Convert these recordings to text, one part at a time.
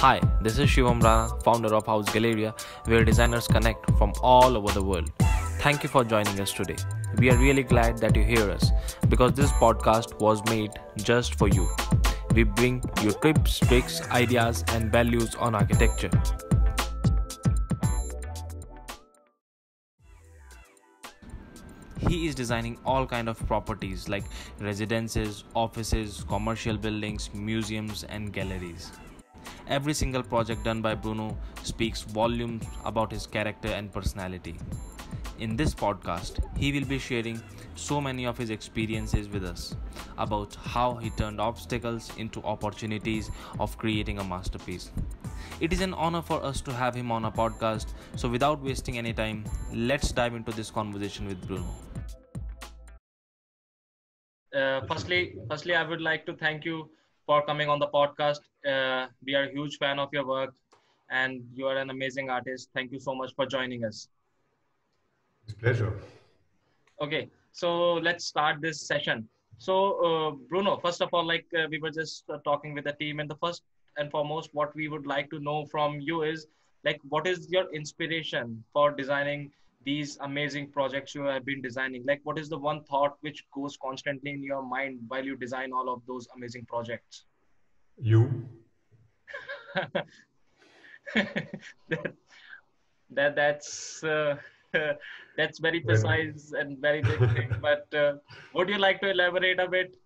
Hi, this is Shivam Rana, founder of House Galleria, where designers connect from all over the world. Thank you for joining us today. We are really glad that you hear us because this podcast was made just for you. We bring you tips, tricks, ideas, and values on architecture. he is designing all kind of properties like residences offices commercial buildings museums and galleries every single project done by bruno speaks volumes about his character and personality in this podcast he will be sharing so many of his experiences with us about how he turned obstacles into opportunities of creating a masterpiece it is an honor for us to have him on our podcast. So, without wasting any time, let's dive into this conversation with Bruno. Uh, firstly, firstly, I would like to thank you for coming on the podcast. Uh, we are a huge fan of your work, and you are an amazing artist. Thank you so much for joining us. It's pleasure. Okay, so let's start this session. So, uh, Bruno, first of all, like uh, we were just uh, talking with the team, and the first and foremost, what we would like to know from you is like, what is your inspiration for designing these amazing projects you have been designing? Like, what is the one thought which goes constantly in your mind while you design all of those amazing projects? You. that, that that's uh, that's very precise and very big thing. But uh, would you like to elaborate a bit?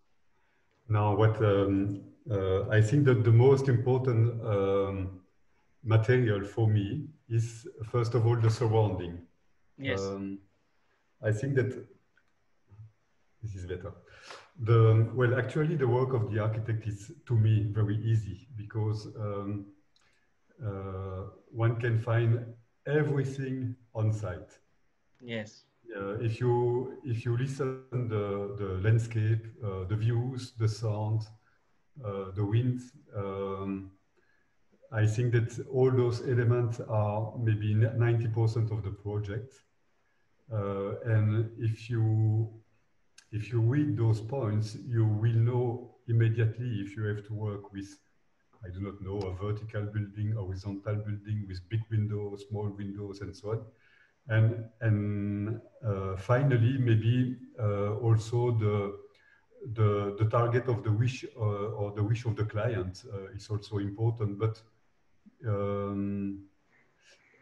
Now, what um, uh, I think that the most important um, material for me is first of all the surrounding. Yes. Um, I think that this is better. The well, actually, the work of the architect is to me very easy because um, uh, one can find everything on site. Yes. Uh, if you if you listen the the landscape, uh, the views, the sound, uh, the wind. Um, I think that all those elements are maybe 90% of the project. Uh, and if you if you read those points, you will know immediately if you have to work with, I do not know, a vertical building, horizontal building with big windows, small windows, and so on. And and uh, finally, maybe uh, also the the, the target of the wish uh, or the wish of the client uh, is also important. But um,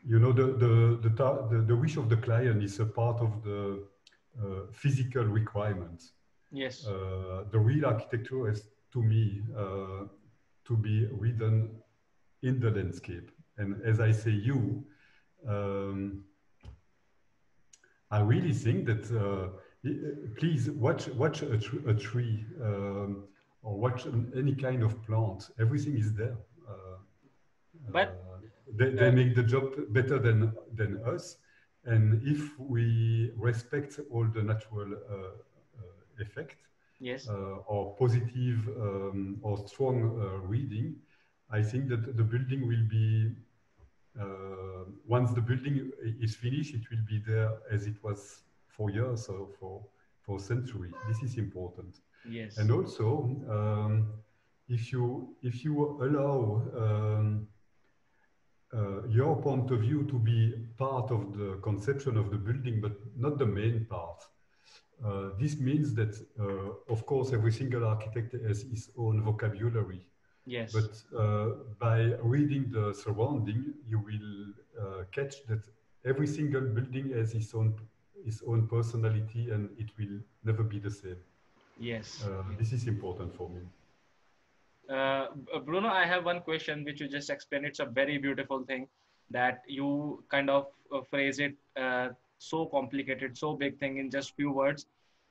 you know, the, the, the, the, the, wish of the client is a part of the uh, physical requirements. Yes. the real architecture is, to me, to be written in the landscape. And as I say, you, um, I really think that uh, please watch watch a, tr a tree um, or watch an, any kind of plant. Everything is there. Uh, but uh, they, they make the job better than than us. And if we respect all the natural uh, uh, effect, yes, or positive um, or strong reading, I think that the building will be uh, once the building is finished, it will be there as it was for years or for for centuries. This is important. Yes. And also, um, if you if you allow um, uh, your point of view to be part of the conception of the building, but not the main part. Uh, this means that, uh, of course, every single architect has his own vocabulary. Yes. But uh, by reading the surrounding, you will uh, catch that every single building has its own his own personality and it will never be the same. Yes. Uh, this is important for me. Uh, Bruno, I have one question which you just explained. It's a very beautiful thing that you kind of uh, phrase it uh, so complicated, so big thing in just few words.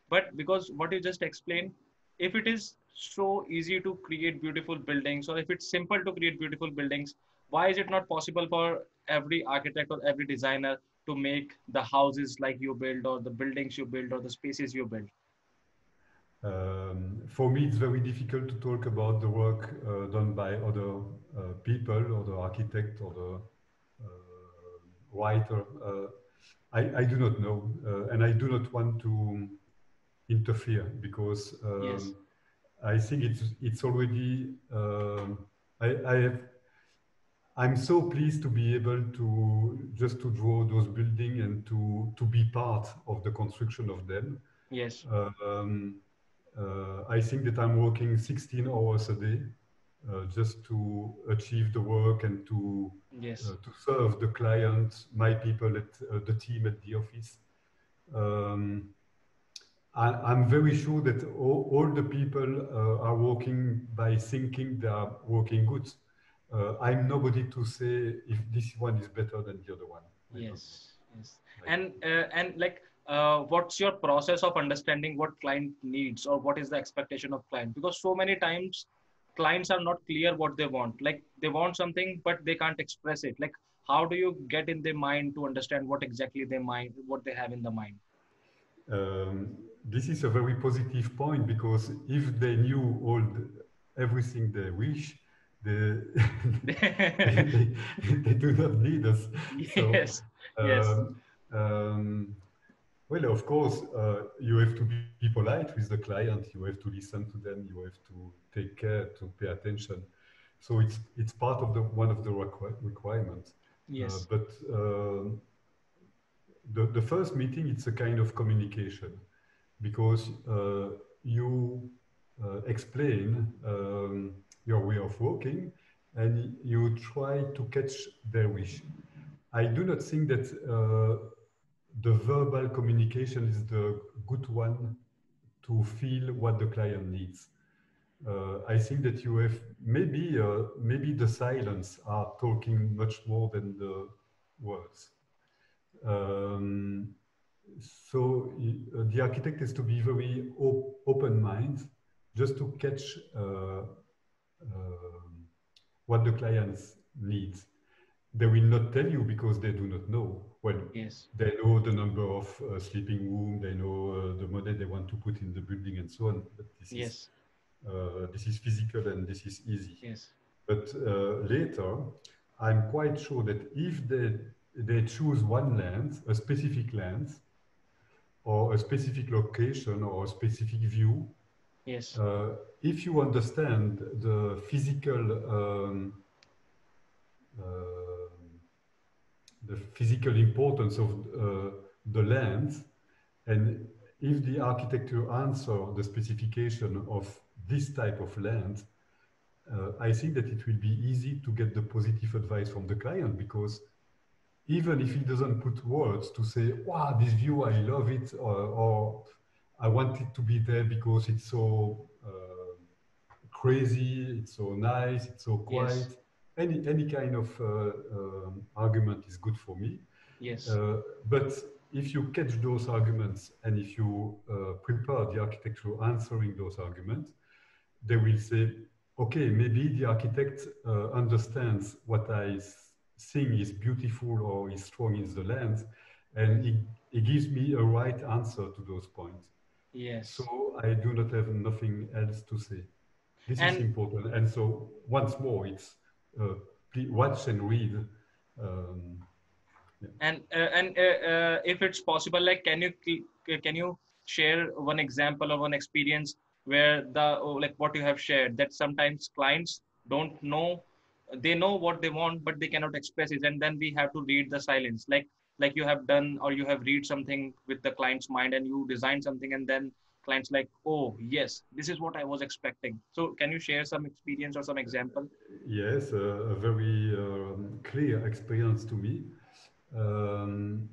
But because what you just explained, if it is so easy to create beautiful buildings or if it's simple to create beautiful buildings, why is it not possible for every architect or every designer to make the houses like you build or the buildings you build or the spaces you build? Um, for me, it's very difficult to talk about the work uh, done by other uh, people or the architect or the uh, writer. Uh, I, I, do not know, uh, and I do not want to interfere because um, yes. I think it's it's already. Um, I, I have I'm so pleased to be able to just to draw those buildings and to to be part of the construction of them. Yes. Um, uh, I think that I'm working 16 hours a day uh, just to achieve the work and to yes uh, to serve the client, my people at uh, the team at the office. Um, I, am very sure that all, all the people uh, are working by thinking they are working good. Uh, I'm nobody to say if this one is better than the other one. Yes, yes. And uh, and like, uh, what's your process of understanding what client needs or what is the expectation of client? Because so many times clients are not clear what they want. Like they want something, but they can't express it. Like how do you get in their mind to understand what exactly they mind, what they have in the mind? Um, this is a very positive point because if they knew all the, everything they wish, they, they, they, do not need us. Yes. So, yes. Um, um, well, of course, uh, you have to be polite with the client. You have to listen to them. You have to take care, to pay attention. So it's it's part of the one of the requ requirements. Yes. Uh, but uh, the the first meeting, it's a kind of communication, because uh, you uh, explain. Um, your way of working and you try to catch their wish. I do not think that uh, the verbal communication is the good one to feel what the client needs. Uh, I think that you have maybe uh, maybe the silence are talking much more than the words. Um, so uh, the architect has to be very op open mind, just to catch uh, um, what the clients need. They will not tell you because they do not know. Well, yes. they know the number of uh, sleeping room, they know uh, the model they want to put in the building and so on. But this yes. is uh, this is physical and this is easy. Yes. But uh, later, I'm quite sure that if they they choose one land, a specific land, or a specific location or a specific view, Yes. Uh, if you understand the physical um, uh, the physical importance of uh, the land, and if the architecture answer the specification of this type of land, uh, I think that it will be easy to get the positive advice from the client because even if he doesn't put words to say, wow, this view, I love it, or, or I want it to be there because it's so uh, crazy, it's so nice, it's so quiet. Yes. Any any kind of uh, um, argument is good for me. Yes. Uh, but if you catch those arguments and if you uh, prepare the architecture answering those arguments, they will say, okay, maybe the architect uh, understands what I think is beautiful or is strong in the land, and he, he gives me a right answer to those points. Yes. So I do not have nothing else to say. This and is important. And so once more, it's watch and read. Um, yeah. And uh, and uh, uh, if it's possible, like, can you can you share one example of one experience where the oh, like what you have shared that sometimes clients don't know they know what they want but they cannot express it and then we have to read the silence like like you have done or you have read something with the client's mind and you design something and then clients like oh yes this is what i was expecting. So can you share some experience or some example? Yes uh, a very um, clear experience to me. Um,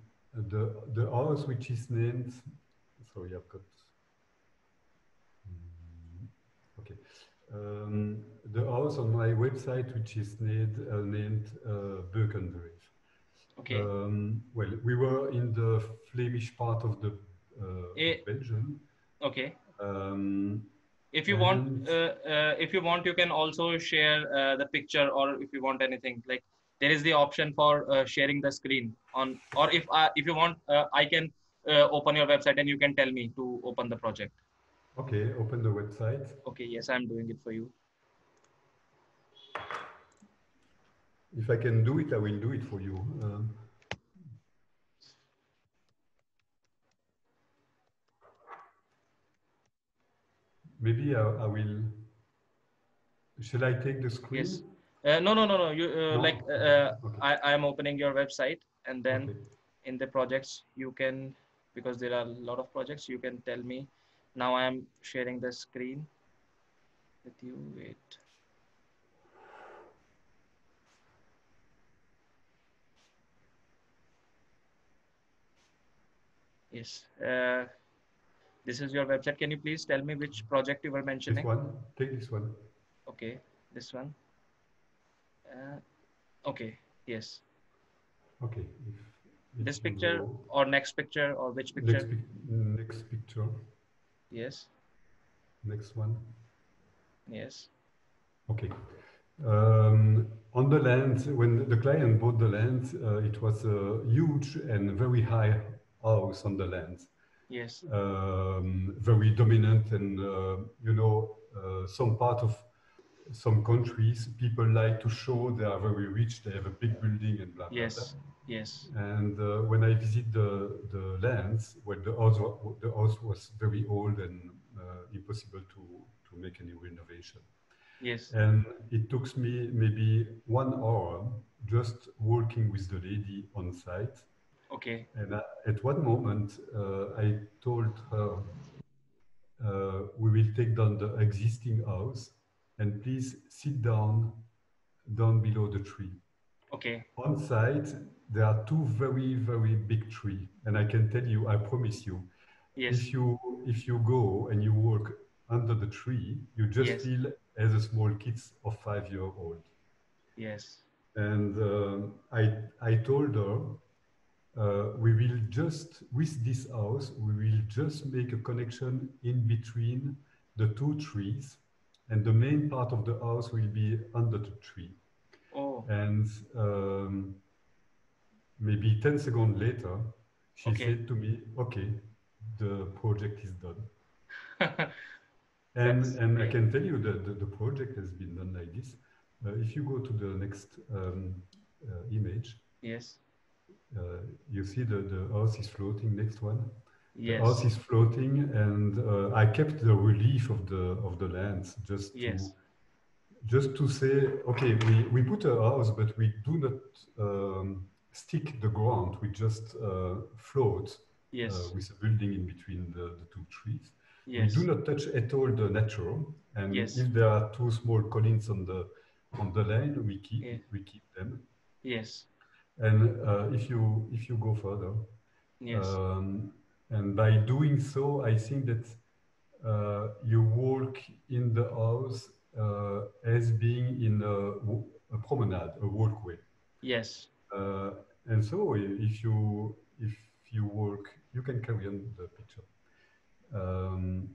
the the house which is named sorry i've got mm, okay. Um, the house on my website which is named uh, named uh, Okay. Um, well, we were in the Flemish part of the uh, it, Belgium. Okay. Um, if you want, uh, uh, if you want, you can also share uh, the picture, or if you want anything, like there is the option for uh, sharing the screen on, or if uh, if you want, I can open your website and you can tell me to open the project. Okay, open the website. Okay, yes, I'm doing it for you. if I can do it, I will do it for you. Um, maybe I, I, will. Shall I take the screen? Yes. Uh, no, no, no, no. You uh, No? like uh, Okay. I am opening your website and then Okay. in the projects you can because there are a lot of projects you can tell me. Now I am sharing the screen with you. Wait. Yes. This is your website. Can you please tell me which project you were mentioning This one. Take this one. Okay, this one. Uh, okay, yes. Okay. If, if This picture go- or next picture or which picture? Next, next picture. Yes, Next one. yes, Okay. Um, on the land, when the client bought the land, uh, it was a huge and very high house on the land, yes, um, very dominant, and uh, you know, uh, some part of some countries, people like to show they are very rich, they have a big building and blah blah. yes, yes. And uh, when I visit the the lands, where the house the house was very old and uh, impossible to to make any renovation. yes, And it took me maybe one hour just walking with the lady on site. Okay, And I, at one moment, uh, I told her, uh, we will take down the existing house and please sit down down below the tree. okay, On site, there are two very, very big trees. And I can tell you, I promise you, yes, if you if you go and you walk under the tree, you just Yes. feel as a small kids of five year old. yes, And um, I I told her uh, we will just with this house we will just make a connection in between the two trees, and the main part of the house will be under the tree. oh, And um, maybe 10 seconds later, she Okay. said to me, okay, the project is done. And, and I can tell you that the, the project has been done like this. Uh, if you go to the next um, uh, image, yes, uh, you see the, the house is floating, next one. The yes, house is floating and uh, I kept the relief of the, of the lands just to, Yes. just to say, okay, we, we put a house, but we do not um, stick the ground. We just uh, float uh, yes, with a building in between the, the two trees. yes, We do not touch at all the natural. And Yes. if there are two small columns on the on the line, we keep Yeah. we keep them. yes, And uh, if you if you go further, yes, um, and by doing so, I think that uh, you walk in the house uh, as being in a promenade, a walkway. yes, Uh, and so, if you if you walk, you can carry on the picture. Um,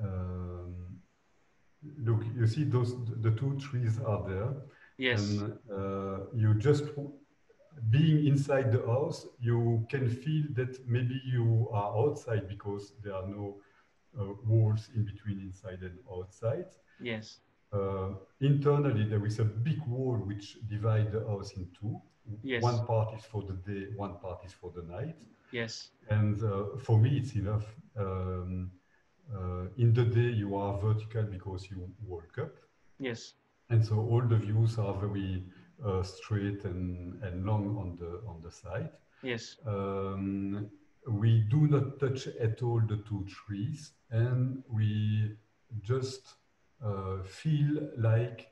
um, look, you see those the two trees are there, yes, and uh, you just being inside the house, you can feel that maybe you are outside because there are no uh, walls in between inside and outside. yes, Uh, internally, there is a big wall which divides the house in two. Yes. One part is for the day, one part is for the night. yes, And uh, for me, it's enough. Um, uh, in the day, you are vertical because you walk up. yes, And so all the views are very uh, straight and, and long on the, on the side. yes, Um, we do not touch at all the two trees and we just uh, feel like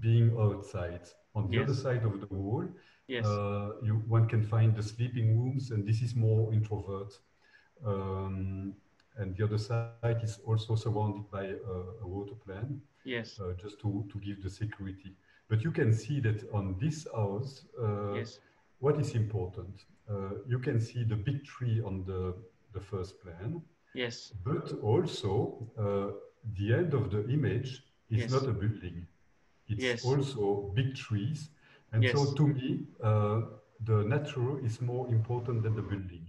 being outside. On the other side of the wall, yes, uh, you, one can find the sleeping rooms, and this is more introvert. Um, and the other side is also surrounded by a, a water plan, yes, uh, just to, to give the security. But you can see that on this house, uh, yes, what is important? Uh, you can see the big tree on the, the first plan, yes, but also uh, the end of the image is Yes. not a building. It's Yes. also big trees. And so to me, uh, the natural is more important than the building.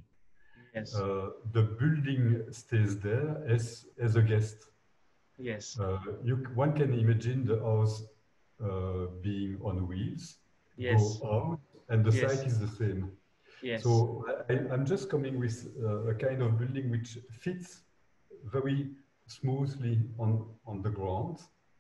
yes, Uh, the building stays there as, as a guest. yes, Uh, you, one can imagine the house being on wheels, yes, go out, and the Yes. site is the same. yes, So I, I'm just coming with uh, a kind of building which fits very smoothly on, on the ground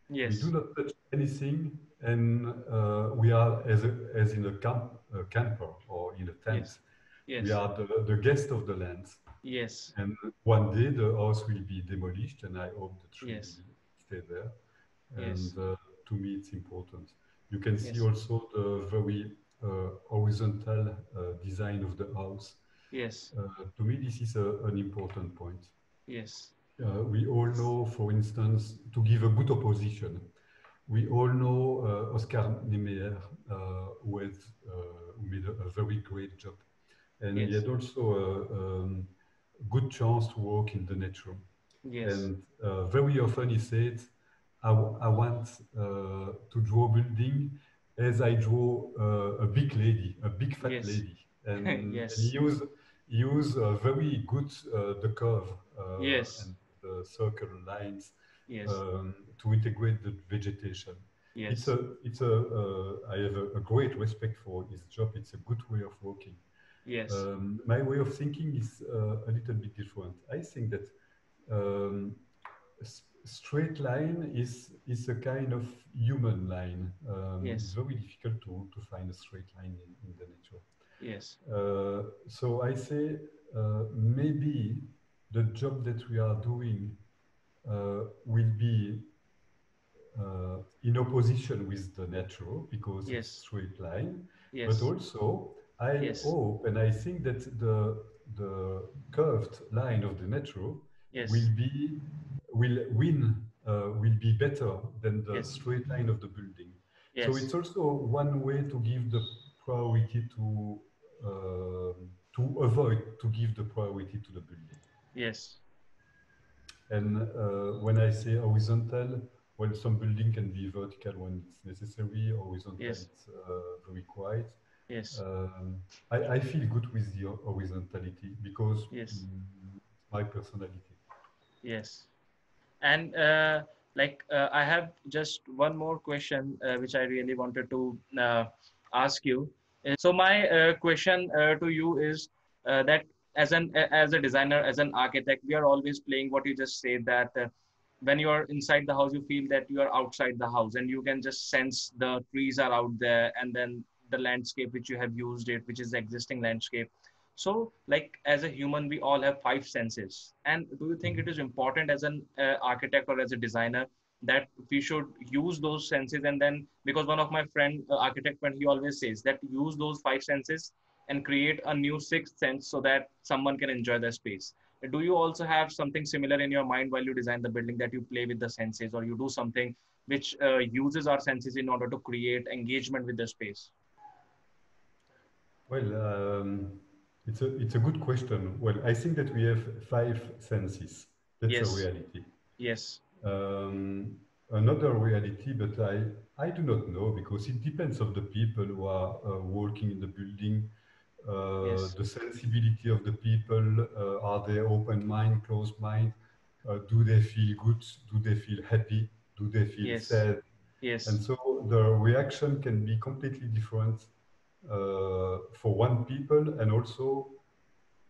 Yes. We do not touch anything, and uh, we are as a, as in a camp a camper or in a tent. Yes. Yes. We are the, the guest of the land. Yes. And one day the house will be demolished, and I hope the tree Yes. will stay there. Yes. And uh, to me, it's important. You can see Yes. also the very uh, horizontal uh, design of the house. Yes. Uh, to me, this is a, an important point. Yes. Uh, we all know, for instance, to give a good opposition, we all know uh, Oscar Niemeyer, uh, who, had, uh, who made a, a very great job. And he had also a um, good chance to work in the nature. Yes. And uh, very often he said, I, I want uh, to draw a building as I draw uh, a big lady, a big fat Yes. lady. And, Yes. and he used, he used uh, very good uh, the curve uh, Yes. and the circle lines Yes. um, to integrate the vegetation. yes. It's a, it's a, uh, I have a, a great respect for his job. It's a good way of working. yes. Um, my way of thinking is uh, a little bit different. I think that um, straight line is is a kind of human line. Um, Yes. It's very difficult to, to find a straight line in, in the nature. yes. Uh, so I say uh, maybe the job that we are doing uh, will be uh, in opposition with the natural because Yes. it's straight line. Yes. But also, I Yes. hope and I think that the the curved line of the natural yes. will be will win uh, will be better than the Yes. straight line of the building. yes. So it's also one way to give the priority to um to avoid to give the priority to the building. yes. And uh, when I say horizontal, well, some building can be vertical when it's necessary. Horizontal, Yes. it's uh, very quiet. Yes. Um, I, I feel good with the horizontality because Yes. my personality. Yes. And uh, like uh, I have just one more question uh, which I really wanted to uh, ask you. So my uh, question uh, to you is that as an as a designer, as an architect, we are always playing what you just said that when you are inside the house, you feel that you are outside the house, and you can just sense the trees are out there, and then the landscape which you have used it, which is the existing landscape. So, like as a human, we all have five senses. And do you think it is important as an uh, architect or as a designer that we should use those senses? And then, because one of my friend uh, architect friend, he always says that use those five senses and create a new sixth sense so that someone can enjoy the space. Do you also have something similar in your mind while you design the building that you play with the senses, or you do something which uh, uses our senses in order to create engagement with the space? Well, um, it's a it's a good question. Well, I think that we have five senses. That's Yes. a reality. Yes. Um, another reality, but I I do not know because it depends of the people who are uh, working in the building. Uh, Yes. The sensibility of the people. Uh, are they open mind, closed mind? Uh, do they feel good? Do they feel happy? Do they feel Yes. sad? Yes. And so the reaction can be completely different for one people, and also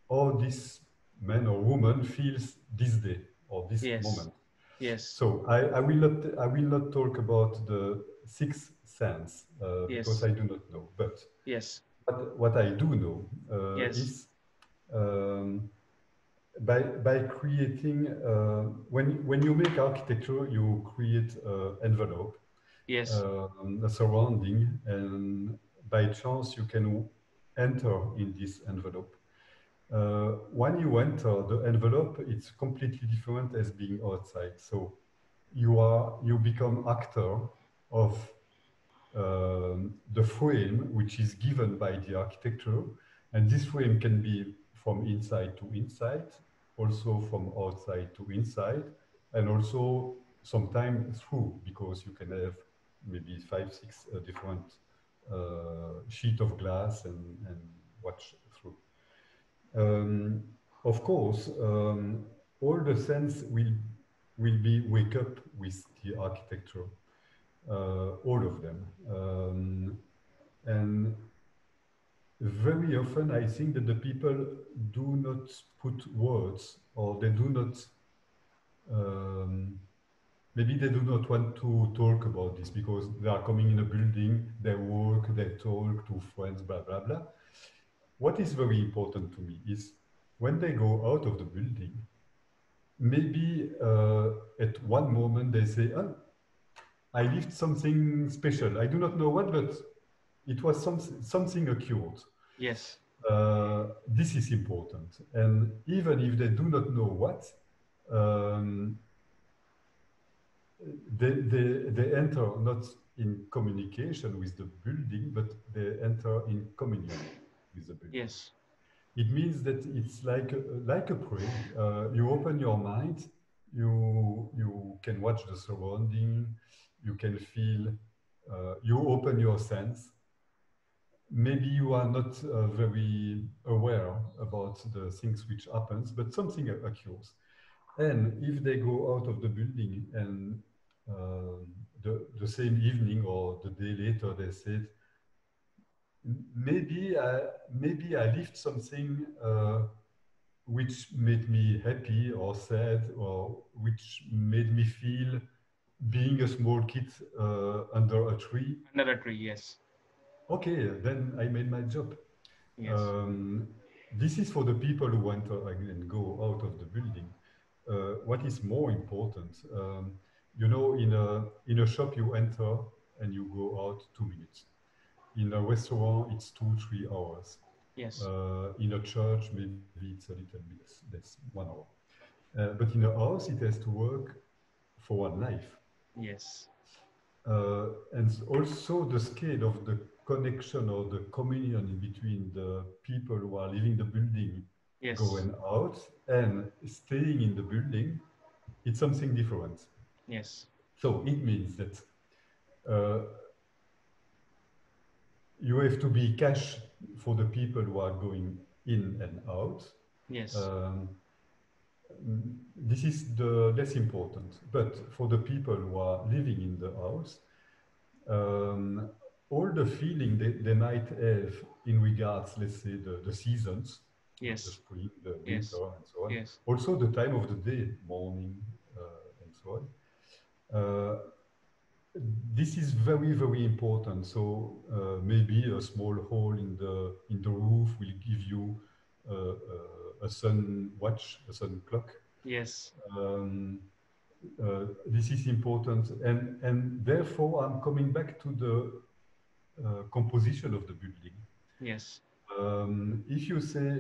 how this man or woman feels this day or this Yes. moment. yes. So I, I will not I will not talk about the sixth sense uh, Yes. because I do not know. But yes. what, what I do know uh, Yes. is um, by by creating uh, when when you make architecture, you create uh, envelope Yes. um, a surrounding, and by chance you can enter in this envelope. Uh, when you enter the envelope, it's completely different as being outside. So you are you become actor of um, the frame which is given by the architecture, and this frame can be from inside to inside, also from outside to inside, and also sometimes through because you can have maybe five, six uh, different sheet of glass and, and watch through. Um, of course, um, all the sense will will be wake up with the architecture, uh, all of them, um, and very often I think that the people do not put words or they do not um, maybe they do not want to talk about this because they are coming in a building, they work, they talk to friends, blah, blah, blah. What is very important to me is when they go out of the building, maybe uh, at one moment they say, oh, I lived something special. I do not know what, but it was some, something occurred. Yes. Uh, this is important. And even if they do not know what, um, they, they, they enter not in communication with the building, but they enter in communion with the building. Yes. It means that it's like a, like a prayer. Uh, you open your mind, you you can watch the surrounding, you can feel, uh, you open your sense. Maybe you are not uh, very aware about the things which happens, but something occurs. And if they go out of the building and the, the same evening or the day later, they said, maybe I, maybe I lived something uh, which made me happy or sad or which made me feel being a small kid uh, under a tree. Under a tree, yes. Okay, then I made my job. Yes. Um, this is for the people who enter and go out of the building. Uh, what is more important? Um, you know, in a in a shop you enter and you go out two minutes. In a restaurant, it's two three hours. Yes. Uh, in a church, maybe it's a little bit less, one hour. Uh, but in a house, it has to work for one life. Yes. Uh, and also the scale of the connection or the communion between the people who are leaving the building, yes. going out, and staying in the building, it's something different. Yes. So it means that uh, you have to be cash for the people who are going in and out. Yes. Um, this is the less important. But for the people who are living in the house, um, all the feeling they, they might have in regards, let's say, the, the seasons, yes. the spring, the winter, yes. and so on. Yes. Also the time of the day, morning, uh, and so on. Uh, this is very very important. So uh, maybe a small hole in the in the roof will give you uh, uh, a sun watch a sun clock. Yes. Um, uh, this is important. And and therefore i'm coming back to the uh, composition of the building. Yes. Um, if you say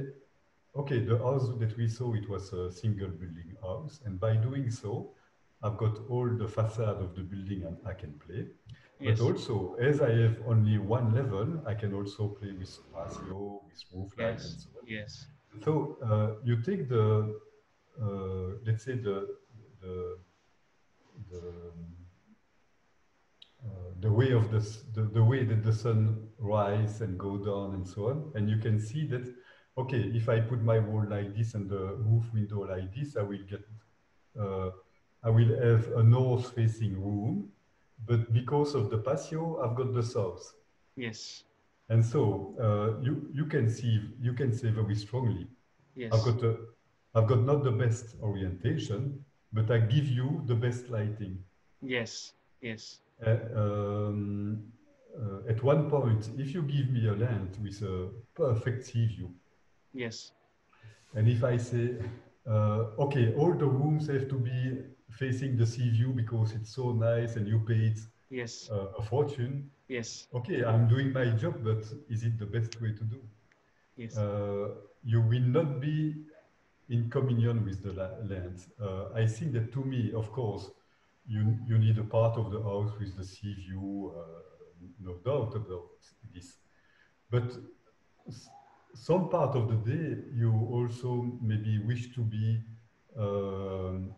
okay the house that we saw it was a single building house. And by doing so I've got all the facade of the building and I can play. Yes. But also, as I have only one level, I can also play with patio, with roof yes. and so on. Yes. So uh, you take the, uh, let's say the the the, uh, the way of the, the the way that the sun rise and go down and so on, and you can see that okay, if I put my wall like this and the roof window like this, I will get uh, I will have a north-facing room, but because of the patio, I've got the south. Yes. And so uh, you you can see you can say very strongly. Yes. I've got a, I've got not the best orientation, but I give you the best lighting. Yes. Yes. Uh, um, uh, at one point, if you give me a land with a perfect sea view. Yes. And if I say, uh, okay, all the rooms have to be facing the sea view because it's so nice and you paid yes. uh, a fortune. Yes. Okay i'm doing my job but is it the best way to do? Yes. Uh, you will not be in communion with the land. Uh, i think that to me of course you you need a part of the house with the sea view uh, no doubt about this. But some part of the day you also maybe wish to be um,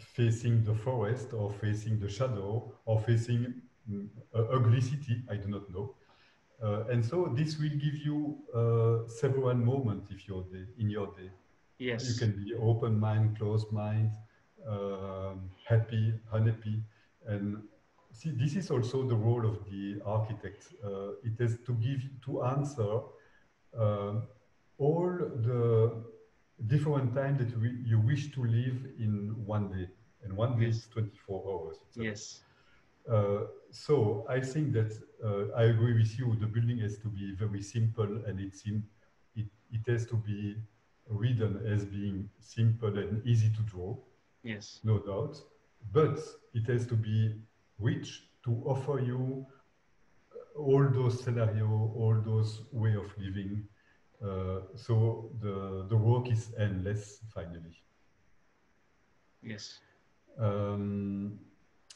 facing the forest or facing the shadow or facing mm, ugly city, I do not know. Uh, and so this will give you uh, several moments if you're day, in your day. Yes. You can be open mind, closed mind, um, happy, unhappy. And see, this is also the role of the architect. Uh, it is to give, to answer um, all the different time that we, you wish to live in one day. and one day Yes. is 24 hours. So, Yes. uh, so I think that uh, I agree with you. The building has to be very simple, and it seem it, it has to be written as being simple and easy to draw, Yes. no doubt. But it has to be rich to offer you all those scenarios, all those way of living. Uh, so the the work is endless. Finally. Yes. Um,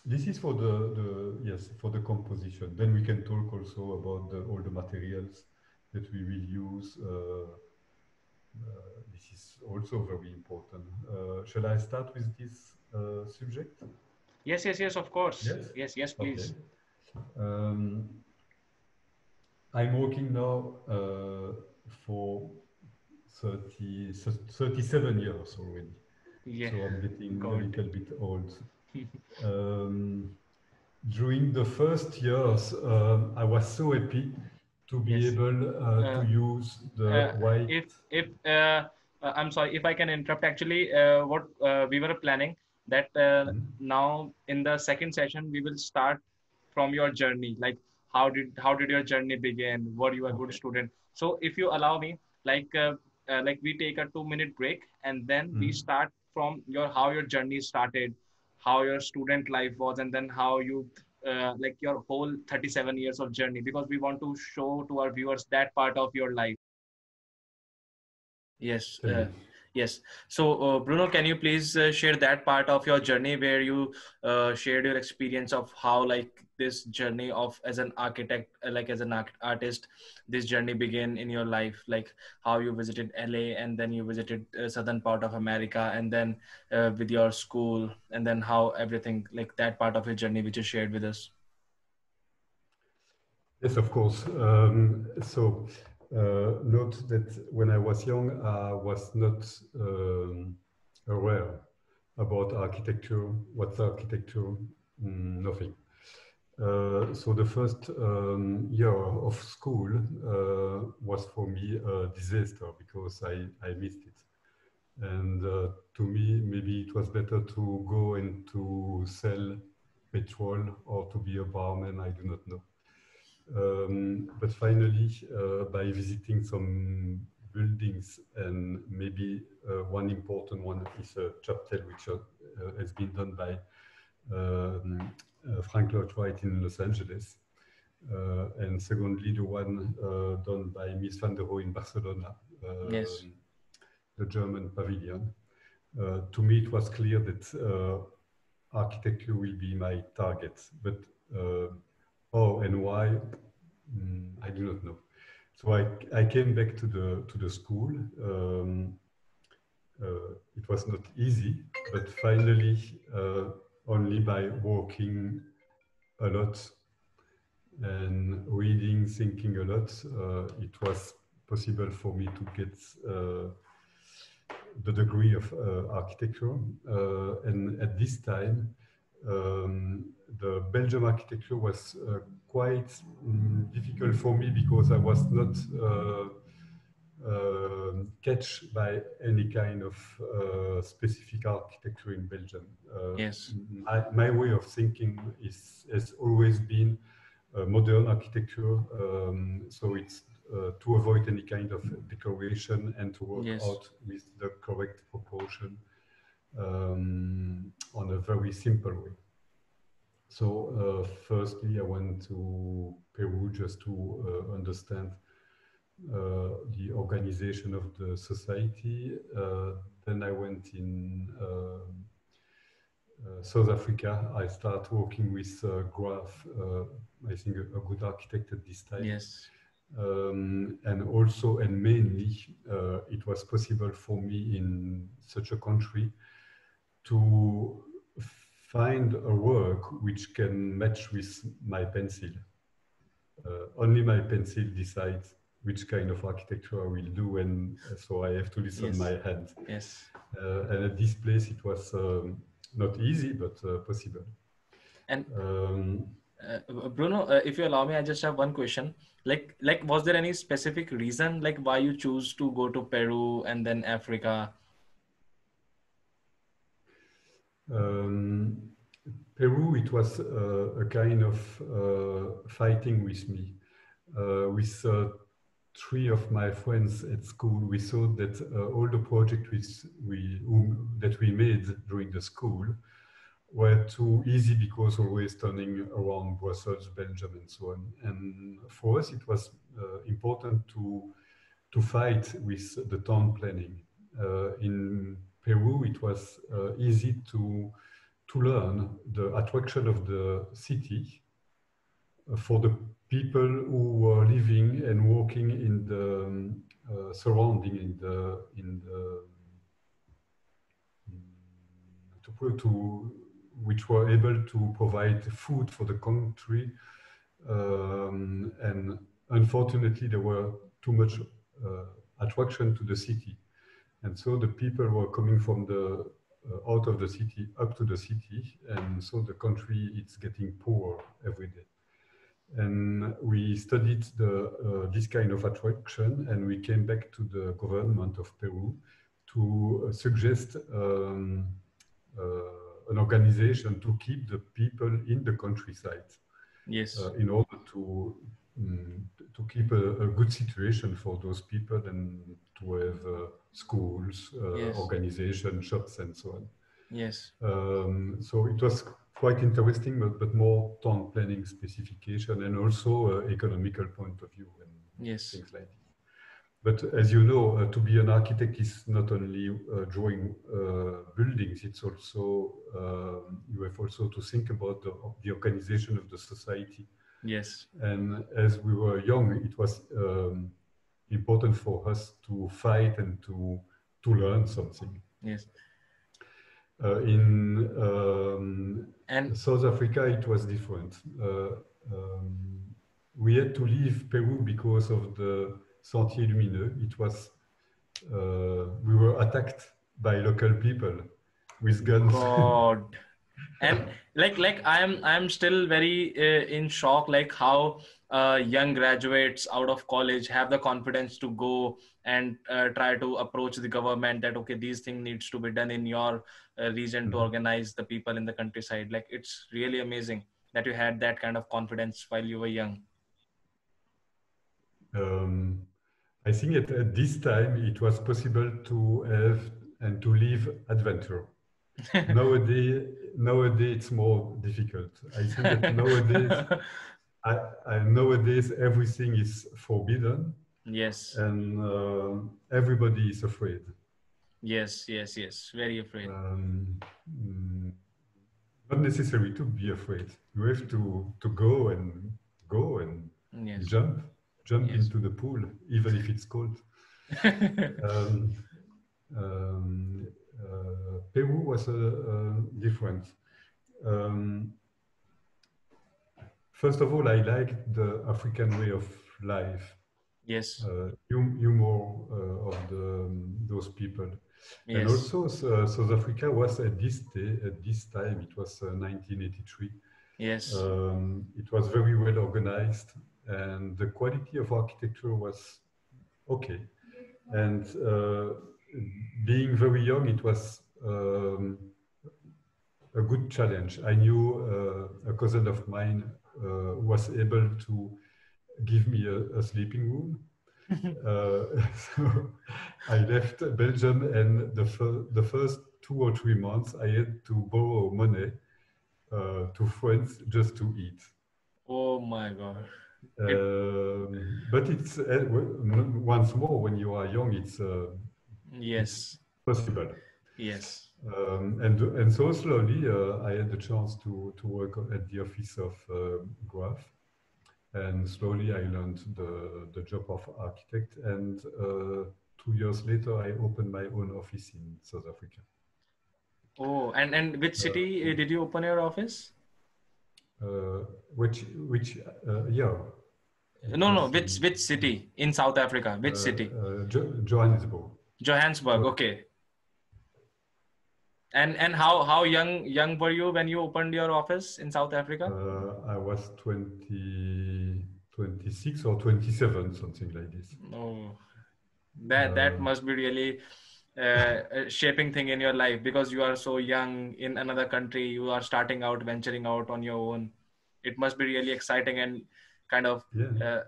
this is for the, the yes for the composition. Then we can talk also about the, all the materials that we will use. Uh, uh, this is also very important. Uh, shall I start with this uh, subject? Yes. Yes. Yes. Of course. Yes? Yes. Yes. Please. Okay. Um, I'm working now uh, for 30, 37 years already. Yeah. So I'm getting a little bit old. um, during the first years, um, I was so happy to be Yes. able uh, Uh, to use the uh, white. if if uh, uh, I'm sorry if I can interrupt. Actually, uh, what uh, we were planning that uh, Mhm. now in the second session we will start from your journey. Like how did how did your journey begin? Were you a good student? So if you allow me, like uh, uh, like we take a two minute break and then we Mhm. start from your how your journey started, how your student life was, and then how you uh, like your whole 37 years of journey because we want to show to our viewers that part of your life yes uh, me. Yes. So uh, bruno can you please uh, share that part of your journey where you uh, shared your experience of how like this journey of as an architect uh, like as an art- artist this journey began in your life? Like how you visited la and then you visited uh, southern part of america and then uh, with your school and then how everything like that part of your journey which you shared with us. Yes, of course. Um, so note that when I was young, I was not um, aware about architecture. What's architecture? Mm, nothing. Uh, so the first um, year of school uh, was for me a disaster because I, I missed it. And uh, to me, maybe it was better to go and to sell petrol or to be a barman, I do not know. Um, but finally, uh, by visiting some buildings, and maybe uh, one important one is a chapel which uh, has been done by um, uh, Frank Lloyd Wright in Los Angeles. Uh, and secondly, the one uh, done by Mies van der Rohe in Barcelona, uh, Yes. the German pavilion. Uh, to me, it was clear that uh, architecture will be my target, but uh, how and why, mm, I do not know. So I, I came back to the to the school. Um, uh, it was not easy, but finally, uh, only by walking a lot and reading, thinking a lot, uh, it was possible for me to get uh, the degree of uh, architecture. Uh, and at this time, um, the Belgium architecture was uh, quite mm, difficult for me because I was not uh, um catch by any kind of uh, specific architecture in Belgium. Uh, Yes. My, my way of thinking is has always been uh, modern architecture. Um, so it's uh, to avoid any kind of decoration and to work Yes. out with the correct proportion um, on a very simple way. So uh, firstly, I went to Peru just to uh, understand uh, the organization of the society. Uh, then I went in uh, South Africa. I started working with uh, Graf, uh, I think a, a good architect at this time. yes Um, and also and mainly uh, it was possible for me in such a country to find a work which can match with my pencil. Uh, only my pencil decides which kind of architecture I will do, and so I have to listen Yes. my hand. yes Uh, and at this place, it was um, not easy, but uh, possible. and Um, uh, bruno uh, if you allow me i just have one question like like was there any specific reason like why you choose to go to peru and then africa Um, Peru, it was uh, a kind of uh, fighting with me. Uh, with three of my friends at school, we saw that all the projects we, um, that we made during the school were too easy because always turning around Brussels, Belgium, and so on. And for us, it was uh, important to to fight with the town planning. Uh, in Peru, it was uh, easy to to learn the attraction of the city uh, for the people who were living and working in the um, uh, surrounding in the in the to, to which were able to provide food for the country um, and unfortunately there were too much uh, attraction to the city and so the people were coming from the uh, out of the city up to the city and so the country is getting poor every day and we studied the, uh, this kind of attraction and we came back to the government of Peru to uh, suggest um, uh, an organization to keep the people in the countryside. Yes. Uh, in order to um, to keep a, a, good situation for those people and to have uh, schools, uh, yes. organization, shops, and so on. Yes. Um, so it was quite interesting, but, but more town planning specification and also uh, economical point of view and yes. things like this. But as you know, uh, to be an architect is not only uh, drawing uh, buildings, it's also, um, you have also to think about the, the, organization of the society. Yes. And as we were young, it was um, important for us to fight and to, to learn something. Yes. Uh, in um, and South Africa, it was different. Uh, um, we had to leave Peru because of the Sentier Lumineux. It was uh, we were attacked by local people with guns. God. and like like i'm i'm still very uh, in shock like how uh, young graduates out of college have the confidence to go and uh, try to approach the government that okay these things needs to be done in your uh, region mm-hmm. to organize the people in the countryside. Like it's really amazing that you had that kind of confidence while you were young. Um, i think at, at this time it was possible to have and to live adventure. Nowadays nowadays it's more difficult. I think that nowadays I, I, nowadays everything is forbidden. Yes. And uh, everybody is afraid. Yes yes yes. Very afraid. Um, mm, not necessary to be afraid. You have to to go and go and yes. jump jump yes. into the pool even if it's cold. Um, um, uh, Peru was uh, different. Um, first of all, I liked the African way of life. Yes. Uh, humor of the, um, those people. Yes. And also, uh, South Africa was at this day, at this time, it was uh, 1983. Yes. Um, it was very well organized, and the quality of architecture was okay. And uh, being very young, it was um, a good challenge. I knew uh, a cousin of mine uh, was able to give me a, a sleeping room. uh, so I left Belgium, and the, fir the first two or three months, I had to borrow money uh, to friends just to eat. Oh my God. Um, but it's uh, once more when you are young, it's uh, yes possible. Yes. Um, and and so slowly, uh, I had the chance to to work at the office of uh, GRAF, and slowly I learned the the job of architect. And uh, two years later, I opened my own office in South Africa. Oh, and and which city uh, did you open your office? Uh, which which uh, year? No, no. Which which city in South Africa? Which city? Jo Johannesburg. Johannesburg. Okay. And and how how young young were you when you opened your office in South Africa? Uh, I was 20, 26 or 27, something like this. Oh, that that uh, must be really uh, shaping thing in your life because you are so young in another country you are starting out venturing out on your own it must be really exciting and kind of Yeah. uh,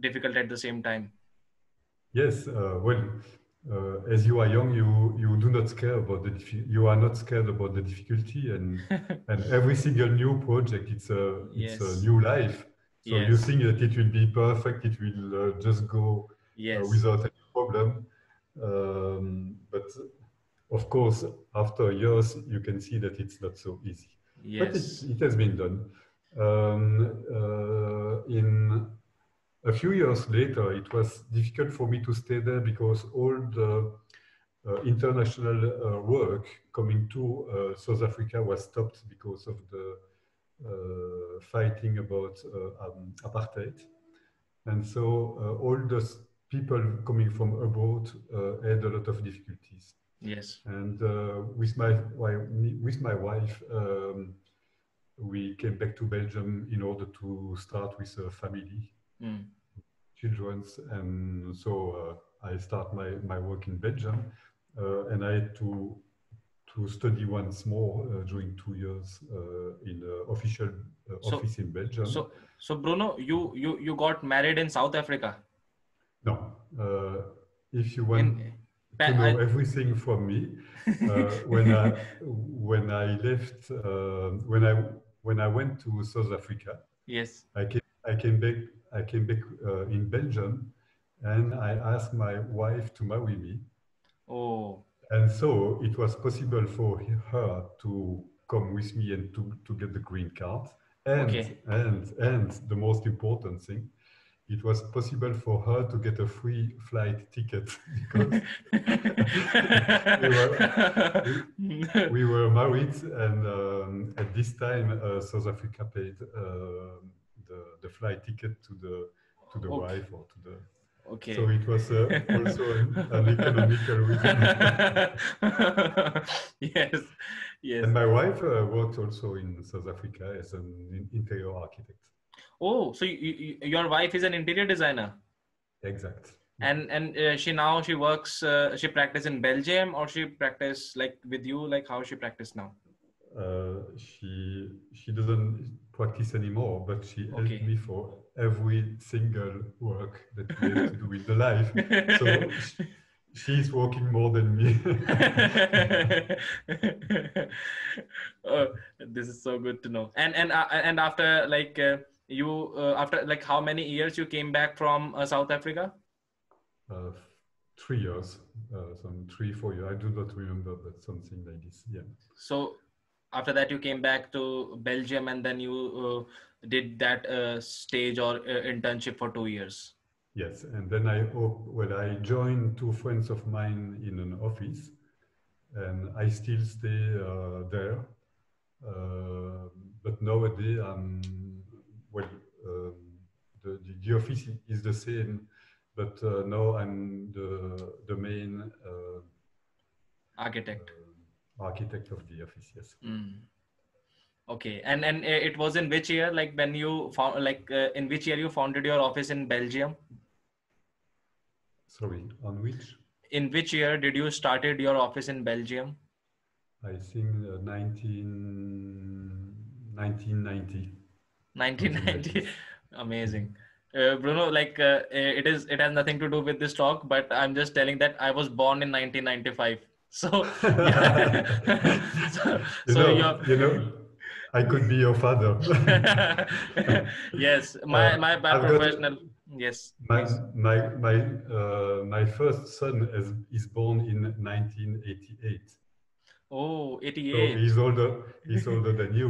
difficult at the same time Yes, uh, well, uh, as you are young, you you do not care about the you are not scared about the difficulty, and and every single new project, it's a it's Yes. a new life. So you think that it will be perfect, it will uh, just go uh, without any problem. Um, but of course, after years, you can see that it's not so easy. But it, it has been done. Um, uh, in a few years later, it was difficult for me to stay there because all the uh, international uh, work coming to uh, South Africa was stopped because of the uh, fighting about uh, um, apartheid. And so uh, all those people coming from abroad uh, had a lot of difficulties. yes And uh, with my with my wife, um, we came back to Belgium in order to start with a family, Mm. children's, and so uh, I start my, my work in Belgium, uh, and I had to to study once more uh, during two years uh, in an official uh, So- office in Belgium. so so bruno you you you got married in south africa no, uh, if you want in to know everything from me. Uh, when I when I left uh, when I when I went to South Africa, yes I came I came back I came back uh, in Belgium, and I asked my wife to marry me, oh and so it was possible for her to come with me and to to get the green card, and Okay. and and the most important thing. It was possible for her to get a free flight ticket because we were we were married, and um, at this time, uh, South Africa paid um the the flight ticket to the to the Okay. wife or to the. okay So it was uh, also an, economical reason. yes yes and my wife uh, worked also in South Africa as an interior architect. oh so you, you, your wife is an interior designer Exact. and and uh, she now she works uh, she practice in belgium or she practice like with you like how she practice now Uh, she she doesn't practice anymore, but she helped me for every single work that we have to do with the life. So sh- she's working more than me. oh, this is so good to know and and uh, and after like uh, you uh, after like how many years you came back from uh, south africa uh, three years, uh, some three, four years. I do not remember, but something like this. Yeah. so after that you came back to belgium and then you uh, did that uh, stage or uh, internship for two years Yes. And then I op- well, I joined two friends of mine in an office, and I still stay uh, there. Uh, but nowadays, I'm well. Um, the, the the office is the same, but uh, now I'm the the main uh, architect architect of the office. Yes. Mm. Okay, and and uh, it was in which year? Like when you found, like uh, in which year you founded your office in Belgium? Sorry, on which? In which year did you started your office in Belgium? I think uh, 19, 1990. 1990. Amazing. Uh, Bruno, like uh, it is, it has nothing to do with this talk, but I'm just telling that I was born in 1995. So, so, You so know, you know, I could be your father. yes, my Uh, my got- professional. Yes. my my my uh, my first son is is born in 1988. Oh, So 88. he's older. He's older than you.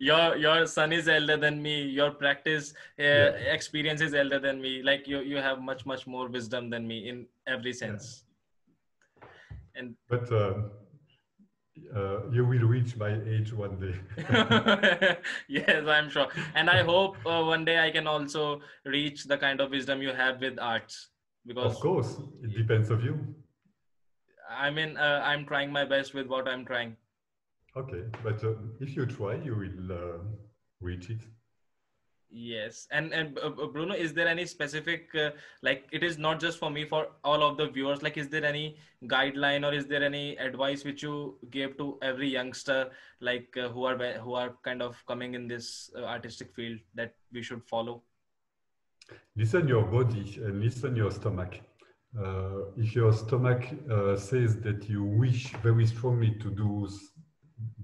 your your son is elder than me. Your practice uh, Yeah. experience is elder than me. Like you you have much much more wisdom than me in every sense. And but uh, uh, you will reach my age one day. yes, I'm sure. And I hope uh, one day I can also reach the kind of wisdom you have with arts because of course, it depends of you. I mean uh, I'm trying my best with what I'm trying. Okay, but uh, if you try, you will uh, reach it. Yes, and and uh, uh, Bruno, is there any specific uh, like it is not just for me, for all of the viewers? Like, is there any guideline or is there any advice which you give to every youngster, like uh, who are who are kind of coming in this uh, artistic field that we should follow? Listen your body and listen your stomach. Uh, if your stomach says that you wish very strongly to do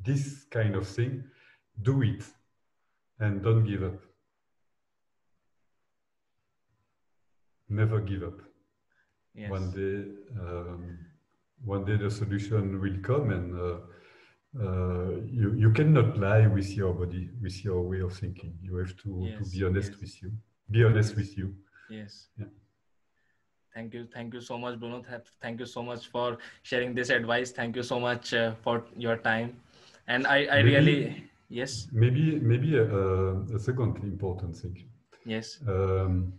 this kind of thing, do it and don't give up. Never give up. Yes. One day, um, one day the solution will come, and uh, uh, you you cannot lie with your body, with your way of thinking. You have to, yes, to be honest yes. with you. Be honest with you. Yes. Yeah. Thank you, thank you so much, Bruno. Thank you so much for sharing this advice. Thank you so much uh, for your time, and I I maybe, really yes. Maybe maybe a, a second important thing. Yes. Um,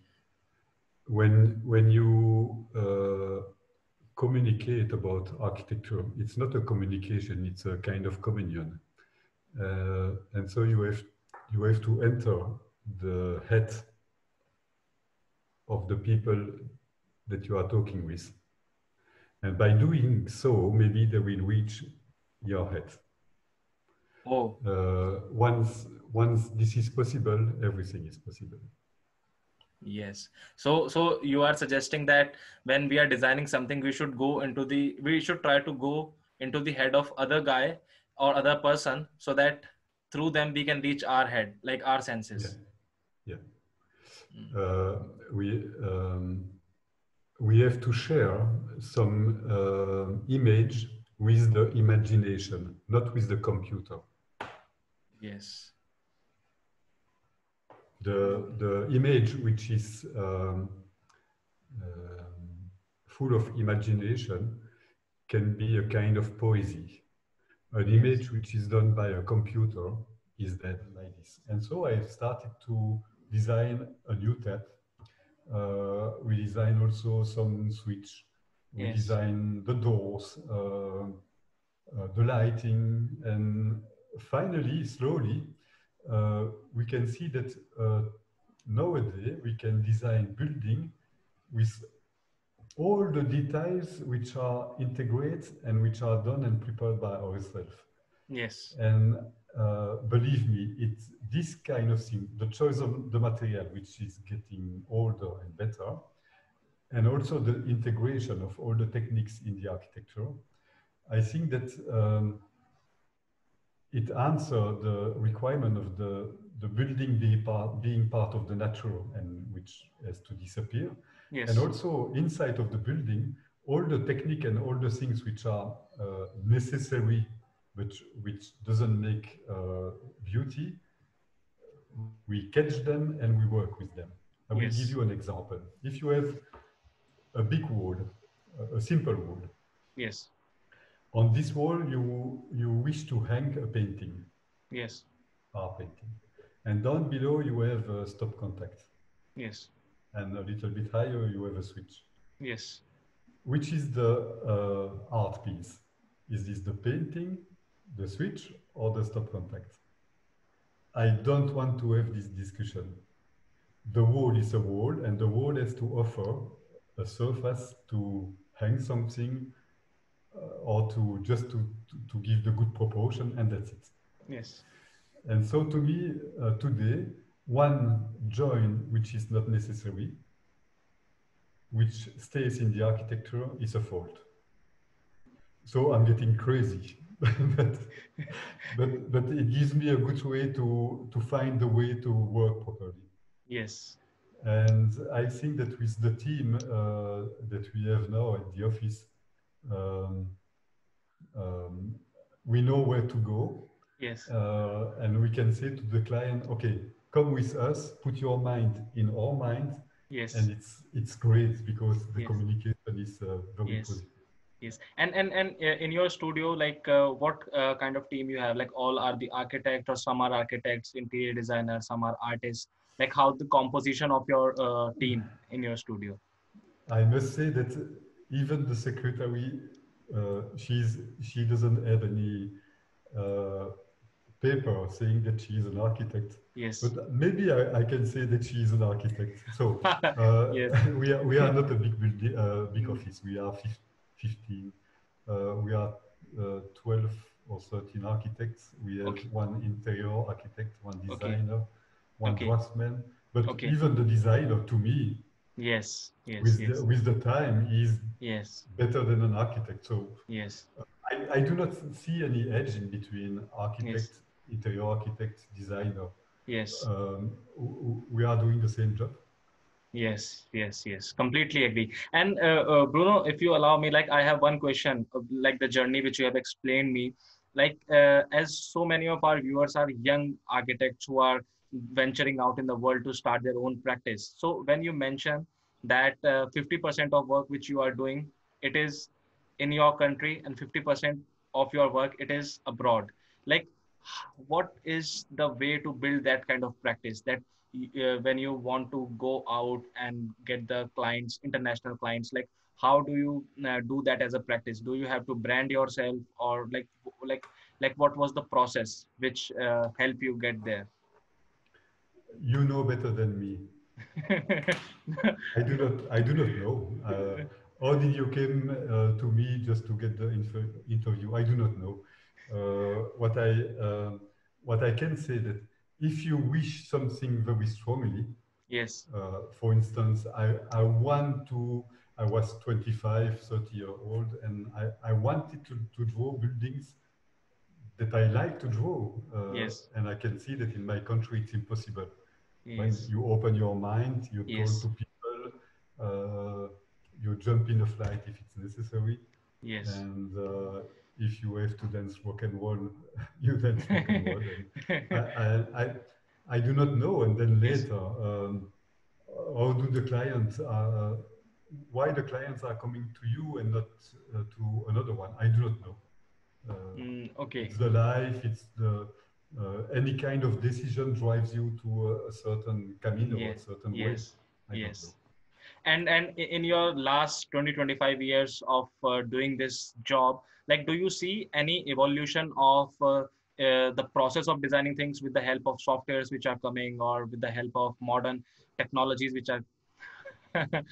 when when you uh, communicate about architecture, it's not a communication; it's a kind of communion, uh, and so you have you have to enter the head of the people that you are talking with, and by doing so, maybe they will reach your head. Oh. Uh, once once this is possible, everything is possible. Yes. So so you are suggesting that when we are designing something, we should go into the we should try to go into the head of other guy or other person so that through them we can reach our head, like our senses. Yeah. yeah. Mm. Uh, we um, we have to share some uh, image with the imagination, not with the computer. Yes the, the image which is um, um, full of imagination can be a kind of poesy. An image which is done by a computer is dead like this. And so I started to design a new tap. Uh, we design also some switch. We yes. design the doors, uh, uh, the lighting, and finally, slowly, uh, we can see that uh, nowadays we can design building with all the details which are integrated and which are done and prepared by ourselves. Yes. And uh, believe me, it's this kind of thing, the choice of the material, which is getting older and better, and also the integration of all the techniques in the architecture. I think that um, it answers the requirement of the, the building being part, being part of the natural and which has to disappear. Yes. And also inside of the building, all the technique and all the things which are uh, necessary, but which doesn't make uh, beauty, we catch them and we work with them. I will yes. give you an example. If you have a big wall, a simple wall, yes, on this wall, you, you wish to hang a painting. Yes. A painting. And down below, you have a stop contact. Yes. And a little bit higher, you have a switch. Yes. Which is the uh, art piece? Is this the painting, the switch, or the stop contact? I don't want to have this discussion. The wall is a wall, and the wall has to offer a surface to hang something or to just to, to, to, give the good proportion and that's it. Yes. And so to me, uh, today, one join which is not necessary, which stays in the architecture is a fault. So I'm getting crazy. but, but, but it gives me a good way to, to find the way to work properly. Yes. And I think that with the team uh, that we have now at the office, um, um, we know where to go. Yes. Uh, and we can say to the client, okay, come with us, put your mind in our mind. Yes. And it's it's great because the yes. communication is uh, very yes. positive. Yes. And and and uh, in your studio, like uh, what uh, kind of team you have? Like all are the architect or some are architects, interior designers, some are artists. Like how the composition of your uh, team in your studio? I must say that even the secretary, uh, she's she doesn't have any uh, paper saying that she is an architect. Yes. But maybe I, I can say that she is an architect. So uh, Yes. we are we are not a big building, uh, big office. We are 15. Uh, we are uh, 12 or 13 architects. We have Okay. one interior architect, one Okay. designer, one Okay. draftsman. But Okay. even the designer, to me, yes. Yes. with yes. the, with the time, is yes. better than an architect. So Yes. I, I do not see any edge in between architect, interior architect, designer. Yes. Um, we are doing the same job. Yes, yes, yes. Completely agree. And uh, uh, Bruno, if you allow me, like I have one question, uh, like the journey which you have explained me, like uh, as so many of our viewers are young architects who are venturing out in the world to start their own practice. So when you mention that uh, 50% of work which you are doing, it is in your country and 50% of your work, it is abroad. Like what is the way to build that kind of practice that uh, when you want to go out and get the clients international clients like how do you uh, do that as a practice do you have to brand yourself or like like like what was the process which uh, help you get there You know better than me. I do not. I do not know. Uh, how did you came uh, to me just to get the interview? I do not know. Uh, what I uh, what I can say that if you wish something very strongly, yes uh, for instance, I, I want to, I was 25, 30 year old, and I, I wanted to, to draw buildings that I like to draw. Uh, Yes. And I can see that in my country it's impossible. When you open your mind, you Yes. talk to people, uh, you jump in a flight if it's necessary. yes And uh, if you have to dance rock and roll, you dance rock and roll. I, I, I, I do not know. And then Yes. later, um, how do the clients, uh, why the clients are coming to you and not uh, to another one? I do not know. Uh, Mm, okay It's the life, it's the, uh, any kind of decision drives you to a, a certain camino, Yes, a certain way. yes I don't yes and and in your last 20 25 years of uh, doing this job like do you see any evolution of uh, uh, the process of designing things with the help of softwares which are coming or with the help of modern technologies which are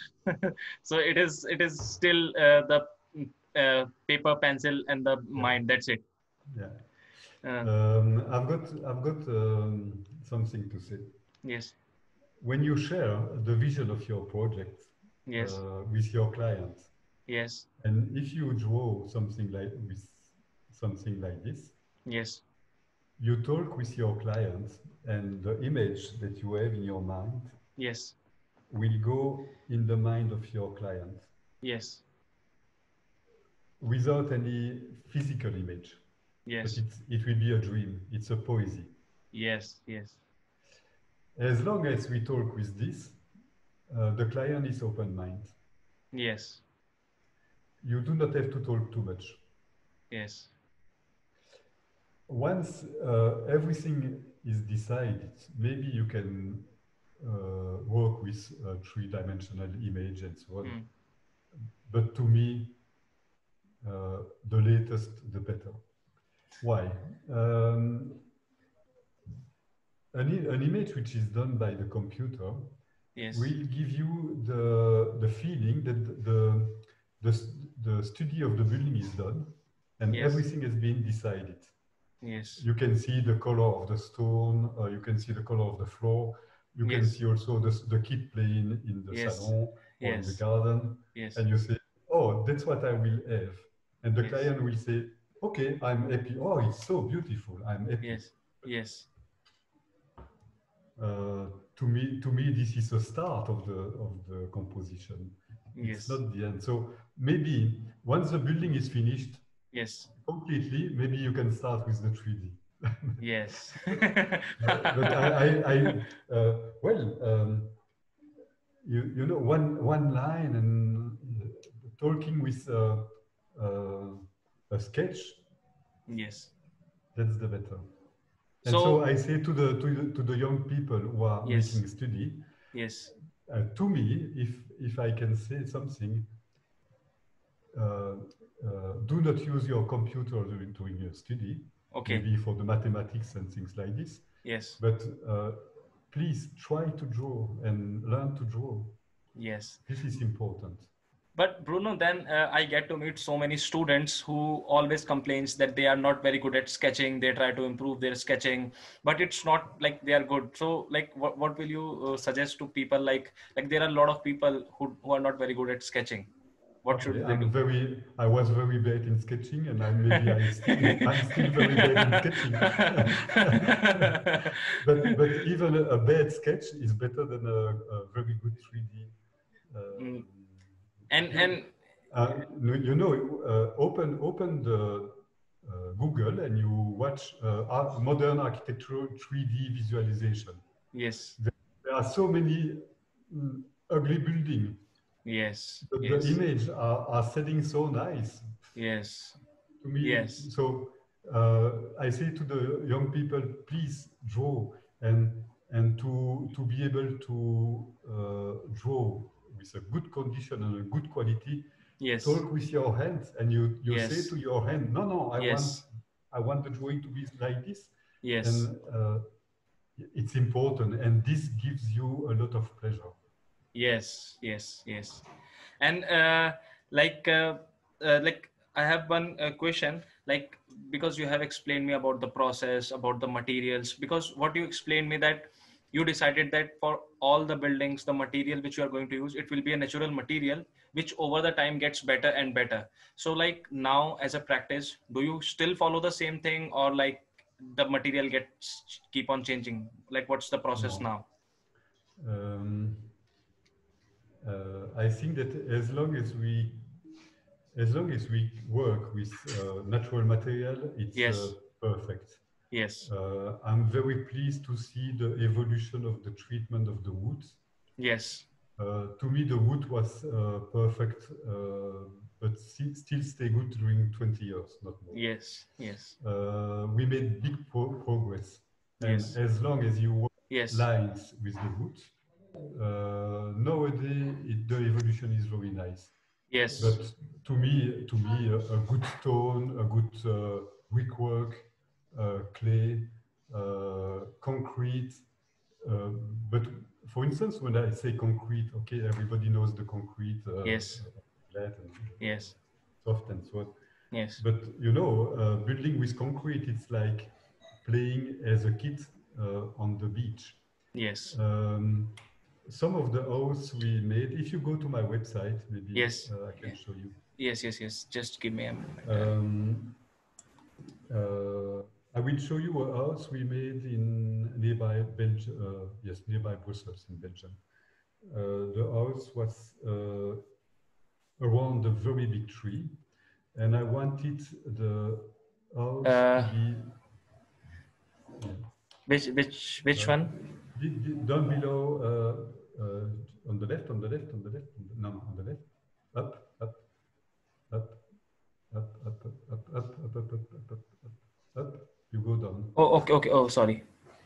so it is it is still uh, the uh, paper pencil and the mind that's it Yeah. Uh, Um, I've got, I've got um, something to say. yes. When you share the vision of your project yes. uh, with your client, yes. and if you draw something like with something like this, yes. you talk with your client, and the image that you have in your mind yes. will go in the mind of your client. Yes. Without any physical image. Yes But it's, it will be a dream. It's a poesy. yes yes As long as we talk with this, uh, the client is open mind. yes You do not have to talk too much. yes Once uh, everything is decided, maybe you can uh, work with a three-dimensional image and so on. Mm. But to me, uh, the latest, the better. Why? Um, an, an image which is done by the computer yes will give you the, the feeling that the, the, the study of the building is done and Yes. everything has been decided. yes You can see the color of the stone, uh, you can see the color of the floor, you can see also the, the kid playing in the Yes. salon or in the garden, yes and you say, Oh, that's what I will have. And the Yes. client will say, Okay, I'm happy. Oh, it's so beautiful. I'm happy. yes yes Uh, to me, to me, this is the start of the of the composition. yes It's not the end. So maybe once the building is finished yes completely, maybe you can start with the 3D. yes but I, I, I uh, well, um, you, you know, one, one line and uh, talking with uh, uh, a sketch, yes that's the better. And So- so, I say to the, to the to the young people who are Yes. making study, yes uh, to me, if if I can say something, uh, uh, do not use your computer during, during your study. Okay. maybe for the mathematics and things like this. Yes. But uh, please try to draw and learn to draw. Yes. This is important. But Bruno, then uh, I get to meet so many students who always complains that they are not very good at sketching. They try to improve their sketching, but it's not like they are good. So, like, what, what will you uh, suggest to people? Like, like there are a lot of people who, who are not very good at sketching. What should Okay, they? I'm very. I was very bad in sketching, and I'm maybe I still, I'm still very bad in sketching. but but even a, a bad sketch is better than a, a very good 3D. Uh, Mm. And and uh, you know, uh, open open the uh, Google and you watch uh, modern architectural 3D visualization. yes, There are so many mm, ugly buildings. yes, but yes, the image are, are setting so nice yes, to me. Yes. So uh, I say to the young people, please draw and and to to be able to uh, draw with a good condition and a good quality. yes, Talk with your hands and you you Yes. say to your hand, no, no, I Yes. want I want the drawing to be like this. yes, And uh, it's important, and this gives you a lot of pleasure. yes, yes, yes. And uh, like uh, uh, like I have one uh, question. Like because you have explained me about the process, about the materials. Because what you explained me that you decided that for all the buildings, the material which you are going to use, it will be a natural material which over the time gets better and better. So like now as a practice, do you still follow the same thing or like the material gets keep on changing? Like what's the process No. now? Um, uh, I think that as long as we, as long as we work with uh, natural material, it's Yes. uh, perfect. Yes. Uh, I'm very pleased to see the evolution of the treatment of the wood. Yes. Uh, to me, the wood was uh, perfect, uh, but si- still stay good during 20 years, not more. Yes. Yes. Uh, we made big pro- progress. And Yes. as long as you work Yes. lines with the wood. Uh, nowadays, it, the evolution is very nice. Yes. But to me, to me, a, a good stone, a good uh, brickwork, uh, clay, uh, concrete. Uh, but for instance, when I say concrete, okay, everybody knows the concrete. Uh, Yes. flat and Yes. soft and so on. Yes. But you know, uh, building with concrete, it's like playing as a kid uh, on the beach. Yes. Um, some of the house we made, if you go to my website, maybe Yes. uh, I can show you. Yes. Yes. Yes. Just give me a moment. Um, uh, I will show you a house we made in nearby Belgium, uh, yes, nearby Brussels in Belgium. Uh, the house was uh, around a very big tree, and I wanted the house Uh, to be yeah, Which which which Uh, one? Down below, uh, uh, on the left, on the left, on the left, on the, no, no, on the left, up, up, up, up, up, up, up, up, up, up, up, up, up, up, up, you go down. Oh. Okay. Okay. Oh, sorry.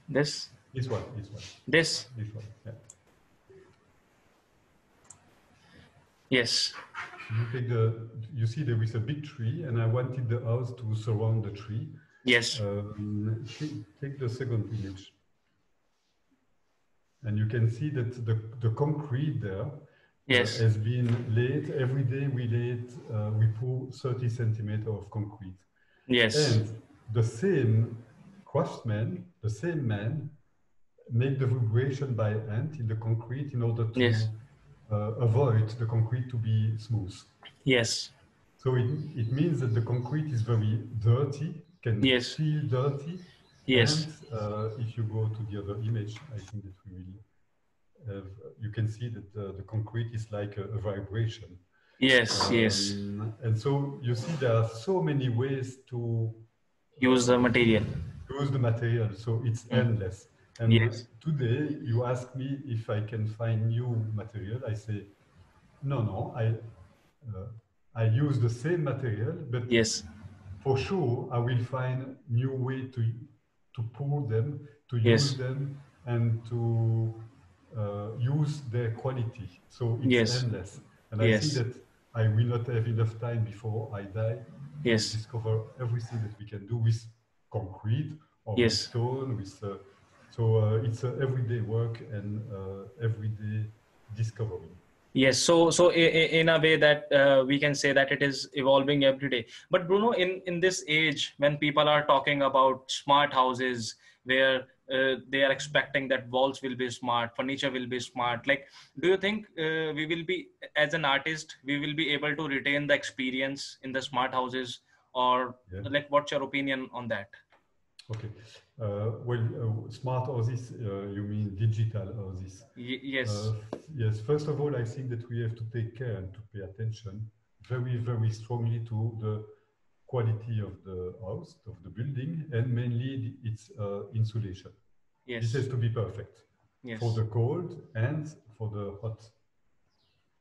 This. This one, this one, This. this one. Yeah. Yes. You take the, you see there is a big tree, and I wanted the house to surround the tree. Yes. Um, take, the second image. And you can see that the, the concrete there uh, Yes. has been laid. Every day we laid, uh, we pour 30 centimeter of concrete. Yes. And the same craftsman, the same man, make the vibration by hand in the concrete in order to Yes. uh, avoid the concrete to be smooth. Yes. So it, it means that the concrete is very dirty, can Yes. feel dirty. Yes. And uh, if you go to the other image, I think that we will have, you can see that the, the concrete is like a, a vibration. Yes. Yes. Um, and so you see there are so many ways to Use the material. use the material, so it's Mm. endless. And Yes. today you ask me if I can find new material. I say, no, no, I, uh, I use the same material, but Yes. for sure I will find new way to to pour them, to Yes. use them, and to uh, use their quality. So it's Yes. endless. And I Yes. see that I will not have enough time before I die Yes. discover everything that we can do with concrete or Yes. with stone. With uh, so uh, it's uh, everyday work and uh, everyday discovery. Yes, so so in a way that uh, we can say that it is evolving every day. But Bruno, in in this age when people are talking about smart houses, where uh, they are expecting that walls will be smart, furniture will be smart. Like, do you think uh, we will be, as an artist, we will be able to retain the experience in the smart houses, or Yeah. like, what's your opinion on that? Okay. Uh, well, uh, smart houses, uh, you mean digital houses? Y- yes, yes, first of all, I think that we have to take care and to pay attention very, very strongly to the quality of the house, of the building, and mainly its uh, insulation. yes, This has to be perfect yes, for the cold and for the hot,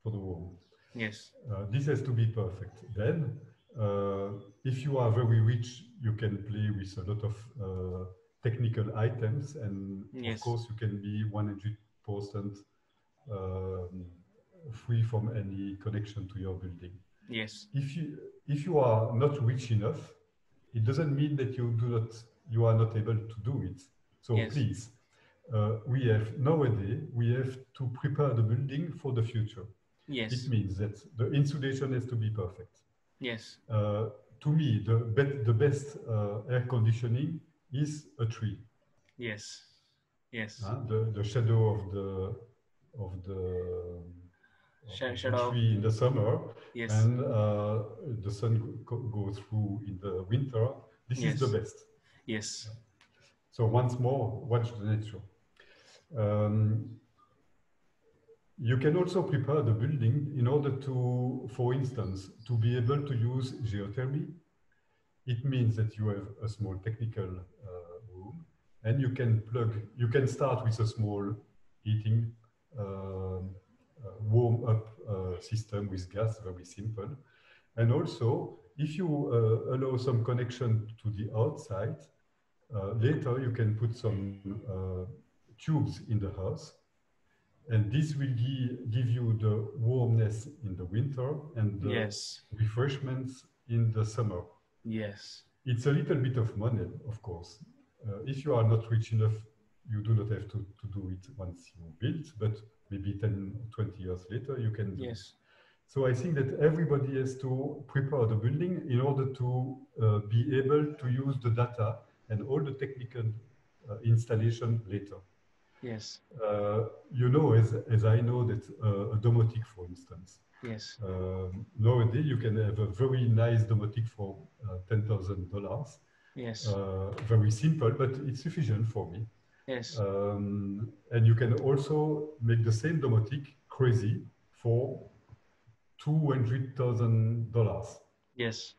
for the warm. yes, Uh, this has to be perfect. Then, uh, if you are very rich, you can play with a lot of uh, technical items, and Yes. of course, you can be 100% um, free from any connection to your building. Yes, If you if you are not rich enough, it doesn't mean that you do not you are not able to do it. So Yes. please, uh, we have nowadays we have to prepare the building for the future. yes, It means that the insulation has to be perfect. yes, Uh, to me, the, be- the best uh, air conditioning is a tree. yes, yes. huh? The, the shadow of the of the, shadow tree in the summer Yes. and uh, the sun go, go through in the winter. This is the best. yes. So once more, watch the nature. Um, you can also prepare the building in order to, for instance, to be able to use geothermy. It means that you have a small technical uh, room and you can plug, you can start with a small heating um, warm up uh, system with gas, very simple. And also, if you uh, allow some connection to the outside, uh, later you can put some uh, tubes in the house and this will gi- give you the warmness in the winter and the Yes. refreshments in the summer. Yes. It's a little bit of money, of course. Uh, if you are not rich enough, you do not have to, to do it once you build, but maybe 10, 20 years later, you can do. Yes. So I think that everybody has to prepare the building in order to uh, be able to use the data and all the technical uh, installation later. Yes. Uh, you know, as, as I know that uh, a domotic, for instance, Yes. um, nowadays you can have a very nice domotic for uh, $10,000. Yes. Uh, very simple, but it's sufficient for me. Yes. Um, and you can also make the same domotic crazy for $200,000. Yes.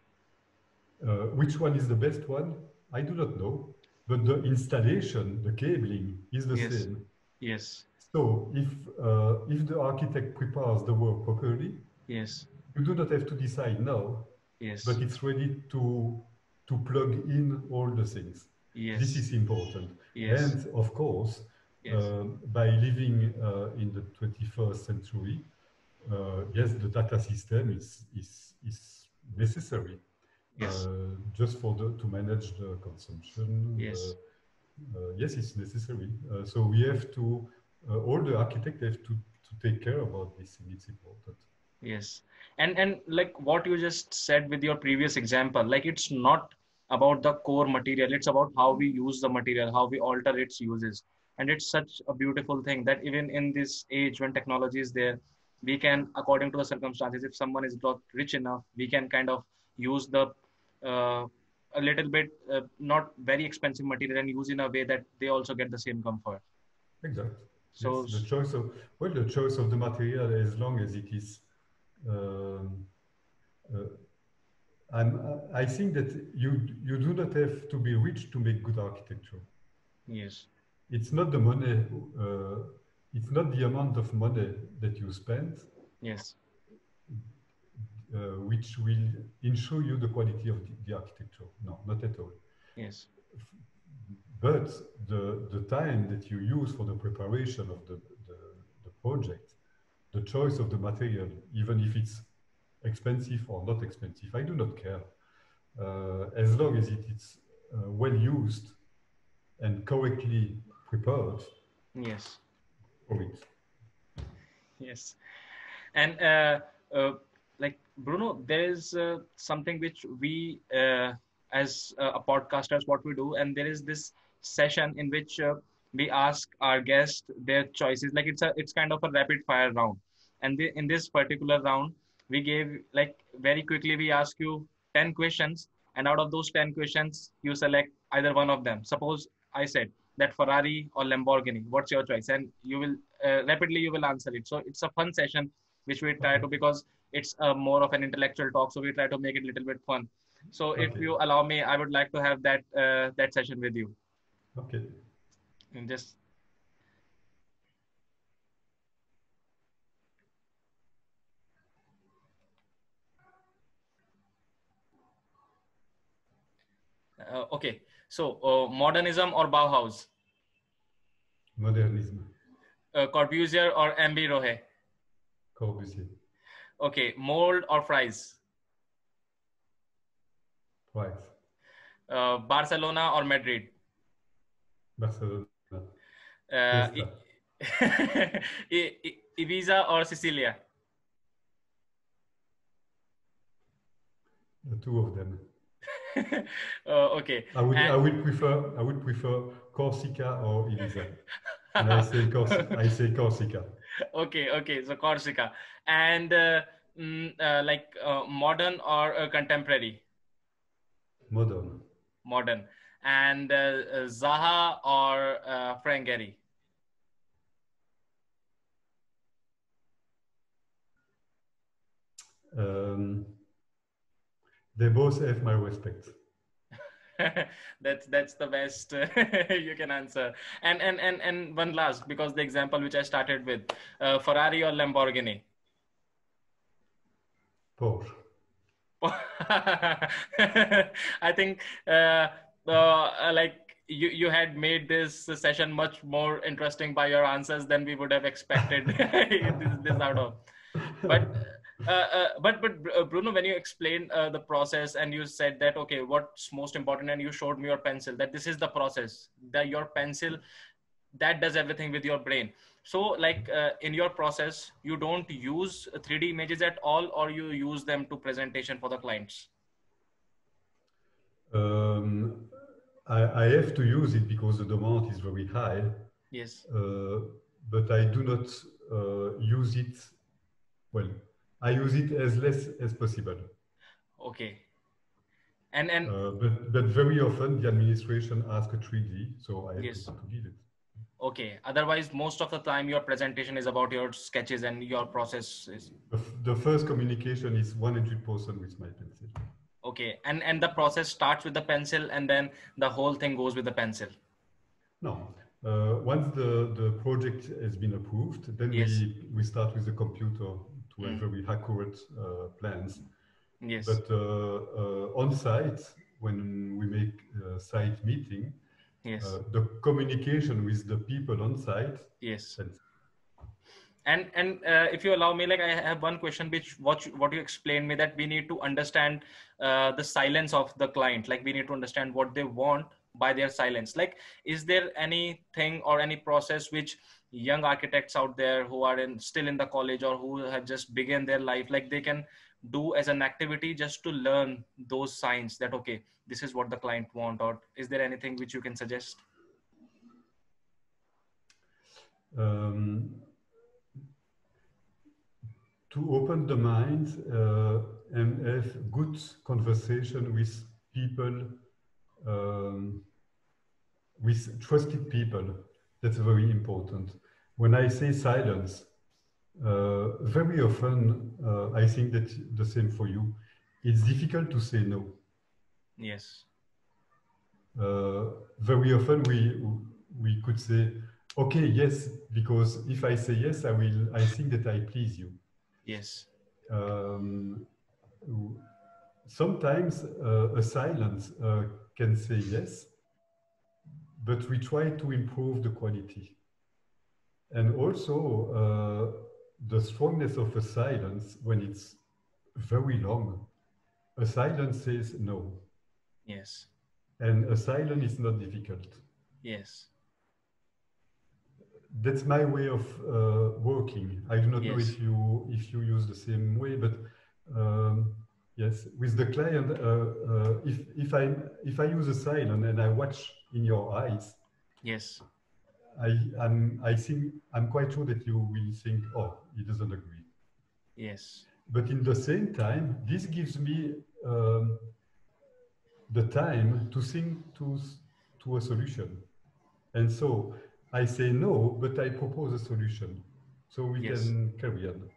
Uh, which one is the best one? I do not know. But the installation, the cabling is the Yes. same. Yes. So if, uh, if the architect prepares the work properly, Yes. you do not have to decide now, Yes. but it's ready to, to plug in all the things. Yes. This is important. Yes. And of course, Yes. um, by living uh, in the 21st century, uh, yes, the data system is, is, is necessary Yes. uh, just for the, to manage the consumption. Yes. Uh, uh, yes, it's necessary. Uh, so we have to, uh, all the architects have to, to take care about this and it's important. yes and and like what you just said with your previous example like it's not about the core material. It's about how we use the material how we alter its uses. And it's such a beautiful thing that even in this age when technology is there we can according to the circumstances if someone is not rich enough we can kind of use the uh, a little bit uh, not very expensive material and use in a way that they also get the same comfort. Exactly. so Yes, the choice of well, the choice of the material, as long as it is, um, uh, I'm, I think that you you do not have to be rich to make good architecture. yes It's not the money, uh, it's not the amount of money that you spend, yes uh, which will ensure you the quality of the, the architecture. No, not at all. yes But the, the time that you use for the preparation of the, the, the project, the choice of the material, even if it's expensive or not expensive, I do not care. Uh, as long as it, it's uh, well used and correctly prepared yes for it. Yes, and uh, uh, like Bruno, there is uh, something which we uh, as a podcasters what we do, and there is this session in which uh, we ask our guests their choices. Like it's a it's kind of a rapid fire round, and the, in this particular round, we gave like very quickly we ask you ten questions, and out of those ten questions, you select either one of them. Suppose I said that Ferrari or Lamborghini. What's your choice? And you will uh, rapidly you will answer it. So it's a fun session which we try to because it's a more of an intellectual talk. So we try to make it a little bit fun. So okay. if you allow me, I would like to have that uh, that session with you. Okay. And just Uh, okay, so uh, modernism or Bauhaus? Modernism. Uh, Corbusier or MB Rohe? Corbusier. Okay, moules or fries? Fries. Uh, Barcelona or Madrid? Barcelona. Uh, Ibiza or Sicilia? The two of them. Uh, okay. I would and... I would prefer I would prefer Corsica or Ibiza. and I say Corsica. I say Corsica. Okay, okay. So Corsica and uh, mm, uh, like uh, modern or uh, contemporary. Modern. Modern and uh, Zaha or Frank Gehry. Um, they both have my respect. that's that's the best you can answer. And and and and one last because the example which I started with, uh, Ferrari or Lamborghini. Porsche. I think uh, uh, like you you had made this session much more interesting by your answers than we would have expected this, this out of. But but but uh, Bruno, when you explained uh, the process and you said that okay, what's most important, and you showed me your pencil that this is the process that your pencil that does everything with your brain. So like uh, in your process, you don't use 3D images at all, or you use them to presentation for the clients. Um, I, I have to use it because the demand is very high. Yes. but I do not use it well I use it as less as possible. Okay. And and uh, but but very often the administration asks a 3D, so I have yes. to, to give it. Okay. Otherwise, most of the time your presentation is about your sketches and your process is. The, the first communication is 100% with my pencil. Okay, and and the process starts with the pencil, and then the whole thing goes with the pencil. No, uh, once the, the project has been approved, then yes. we, we start with the computer to have very accurate uh, plans. Yes. But uh, uh, on site, when we make a site meeting, yes. the communication with the people on site. Yes. And and uh, if you allow me, like I have one question, which what you, what you explained me that we need to understand uh, the silence of the client. Like we need to understand what they want by their silence. Like, is there anything or any process which young architects out there who are in still in the college or who have just begun their life like they can do as an activity just to learn those signs that okay this is what the client want or is there anything which you can suggest? Um, to open the mind uh, and have good conversation with people um, with trusted people that's very important. When I say silence, uh, very often uh, I think that the same for you. It's difficult to say no. Yes. Uh, very often we we could say, okay, yes, because if I say yes, I will. I think that I please you. Yes. Um, sometimes uh, a silence uh, can say yes, but we try to improve the quality. And also uh, the strongness of a silence when it's very long. A silence says no. Yes. and a silence is not difficult. Yes. That's my way of uh, working. I do not Yes. know if you if you use the same way, but um, yes, with the client, uh, uh, if if I if I use a silent and I watch in your eyes, Yes. I I'm I think I'm quite sure that you will think, oh, he doesn't agree. Yes. But in the same time, this gives me um, the time to think to to a solution, and so I say no, but I propose a solution, so we Yes. can carry on.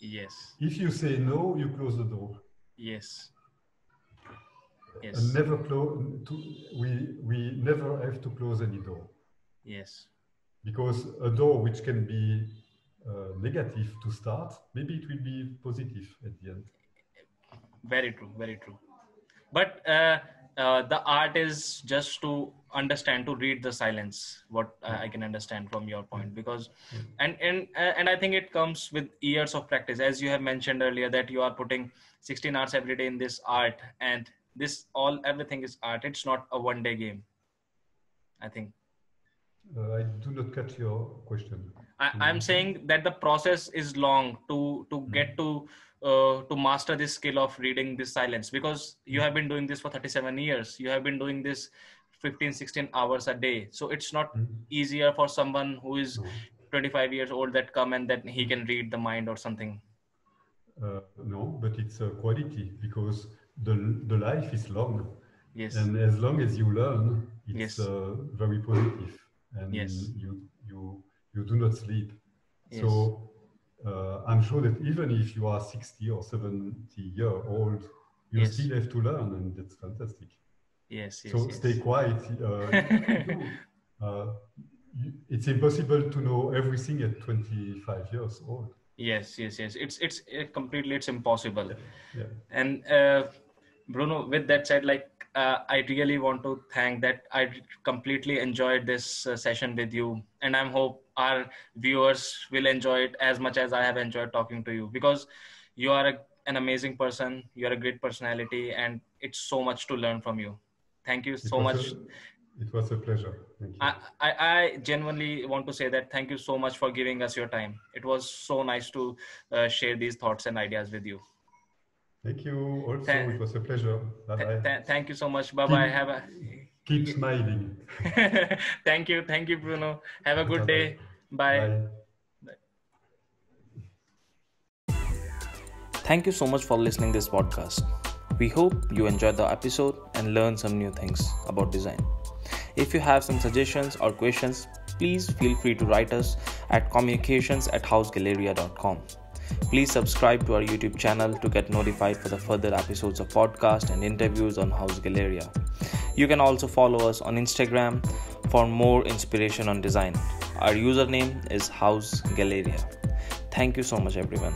Yes. If you say no, you close the door. Yes. Yes. And never close. We we never have to close any door Yes. because a door which can be uh, negative to start, maybe it will be positive at the end. Very true. Very true. But uh, uh, the art is just to understand, to read the silence. What uh, I can understand from your point, because, and and uh, and I think it comes with years of practice, as you have mentioned earlier, that you are putting 16 hours every day in this art, and this all everything is art. It's not a one day game. I think. Uh, I do not catch your question. I, I'm saying that the process is long to to get to uh, to master this skill of reading this silence because you have been doing this for 37 years. You have been doing this 15, 16 hours a day. So it's not Mhm. easier for someone who is No. 25 years old that come and then he can read the mind or something. Uh, no, but it's a quality because the the life is long, Yes. and as long as you learn, it's Yes. uh, very positive, and Yes. you you you do not sleep. Yes. So uh, I'm sure that even if you are 60 or 70 year old, you Yes. still have to learn, and that's fantastic. yes. Yes. so stay quiet. Uh, uh, it's impossible to know everything at 25 years old. Yes. Yes. Yes. It's it's it completely it's impossible. Yeah. and uh, bruno with that said like uh, i really want to thank that i completely enjoyed this uh, session with you and i hope our viewers will enjoy it as much as i have enjoyed talking to you because you are a, an amazing person you are a great personality and it's so much to learn from you thank you so much it was a pleasure. Thank you. I, I, I genuinely want to say that thank you so much for giving us your time. It was so nice to uh, share these thoughts and ideas with you. Thank you. Also, Tha- it was a pleasure. Th- th- thank you so much. Bye bye. Have a Keep smiling. thank you. Thank you, Bruno. Have a good Bye-bye. day. Bye. Bye. Thank you so much for listening this podcast. We hope you enjoyed the episode and learned some new things about design. If you have some suggestions or questions, please feel free to write us at communications at housegalleria.com. Please subscribe to our YouTube channel to get notified for the further episodes of podcast and interviews on House Galleria. You can also follow us on Instagram for more inspiration on design. Our username is House Galleria. Thank you so much, everyone.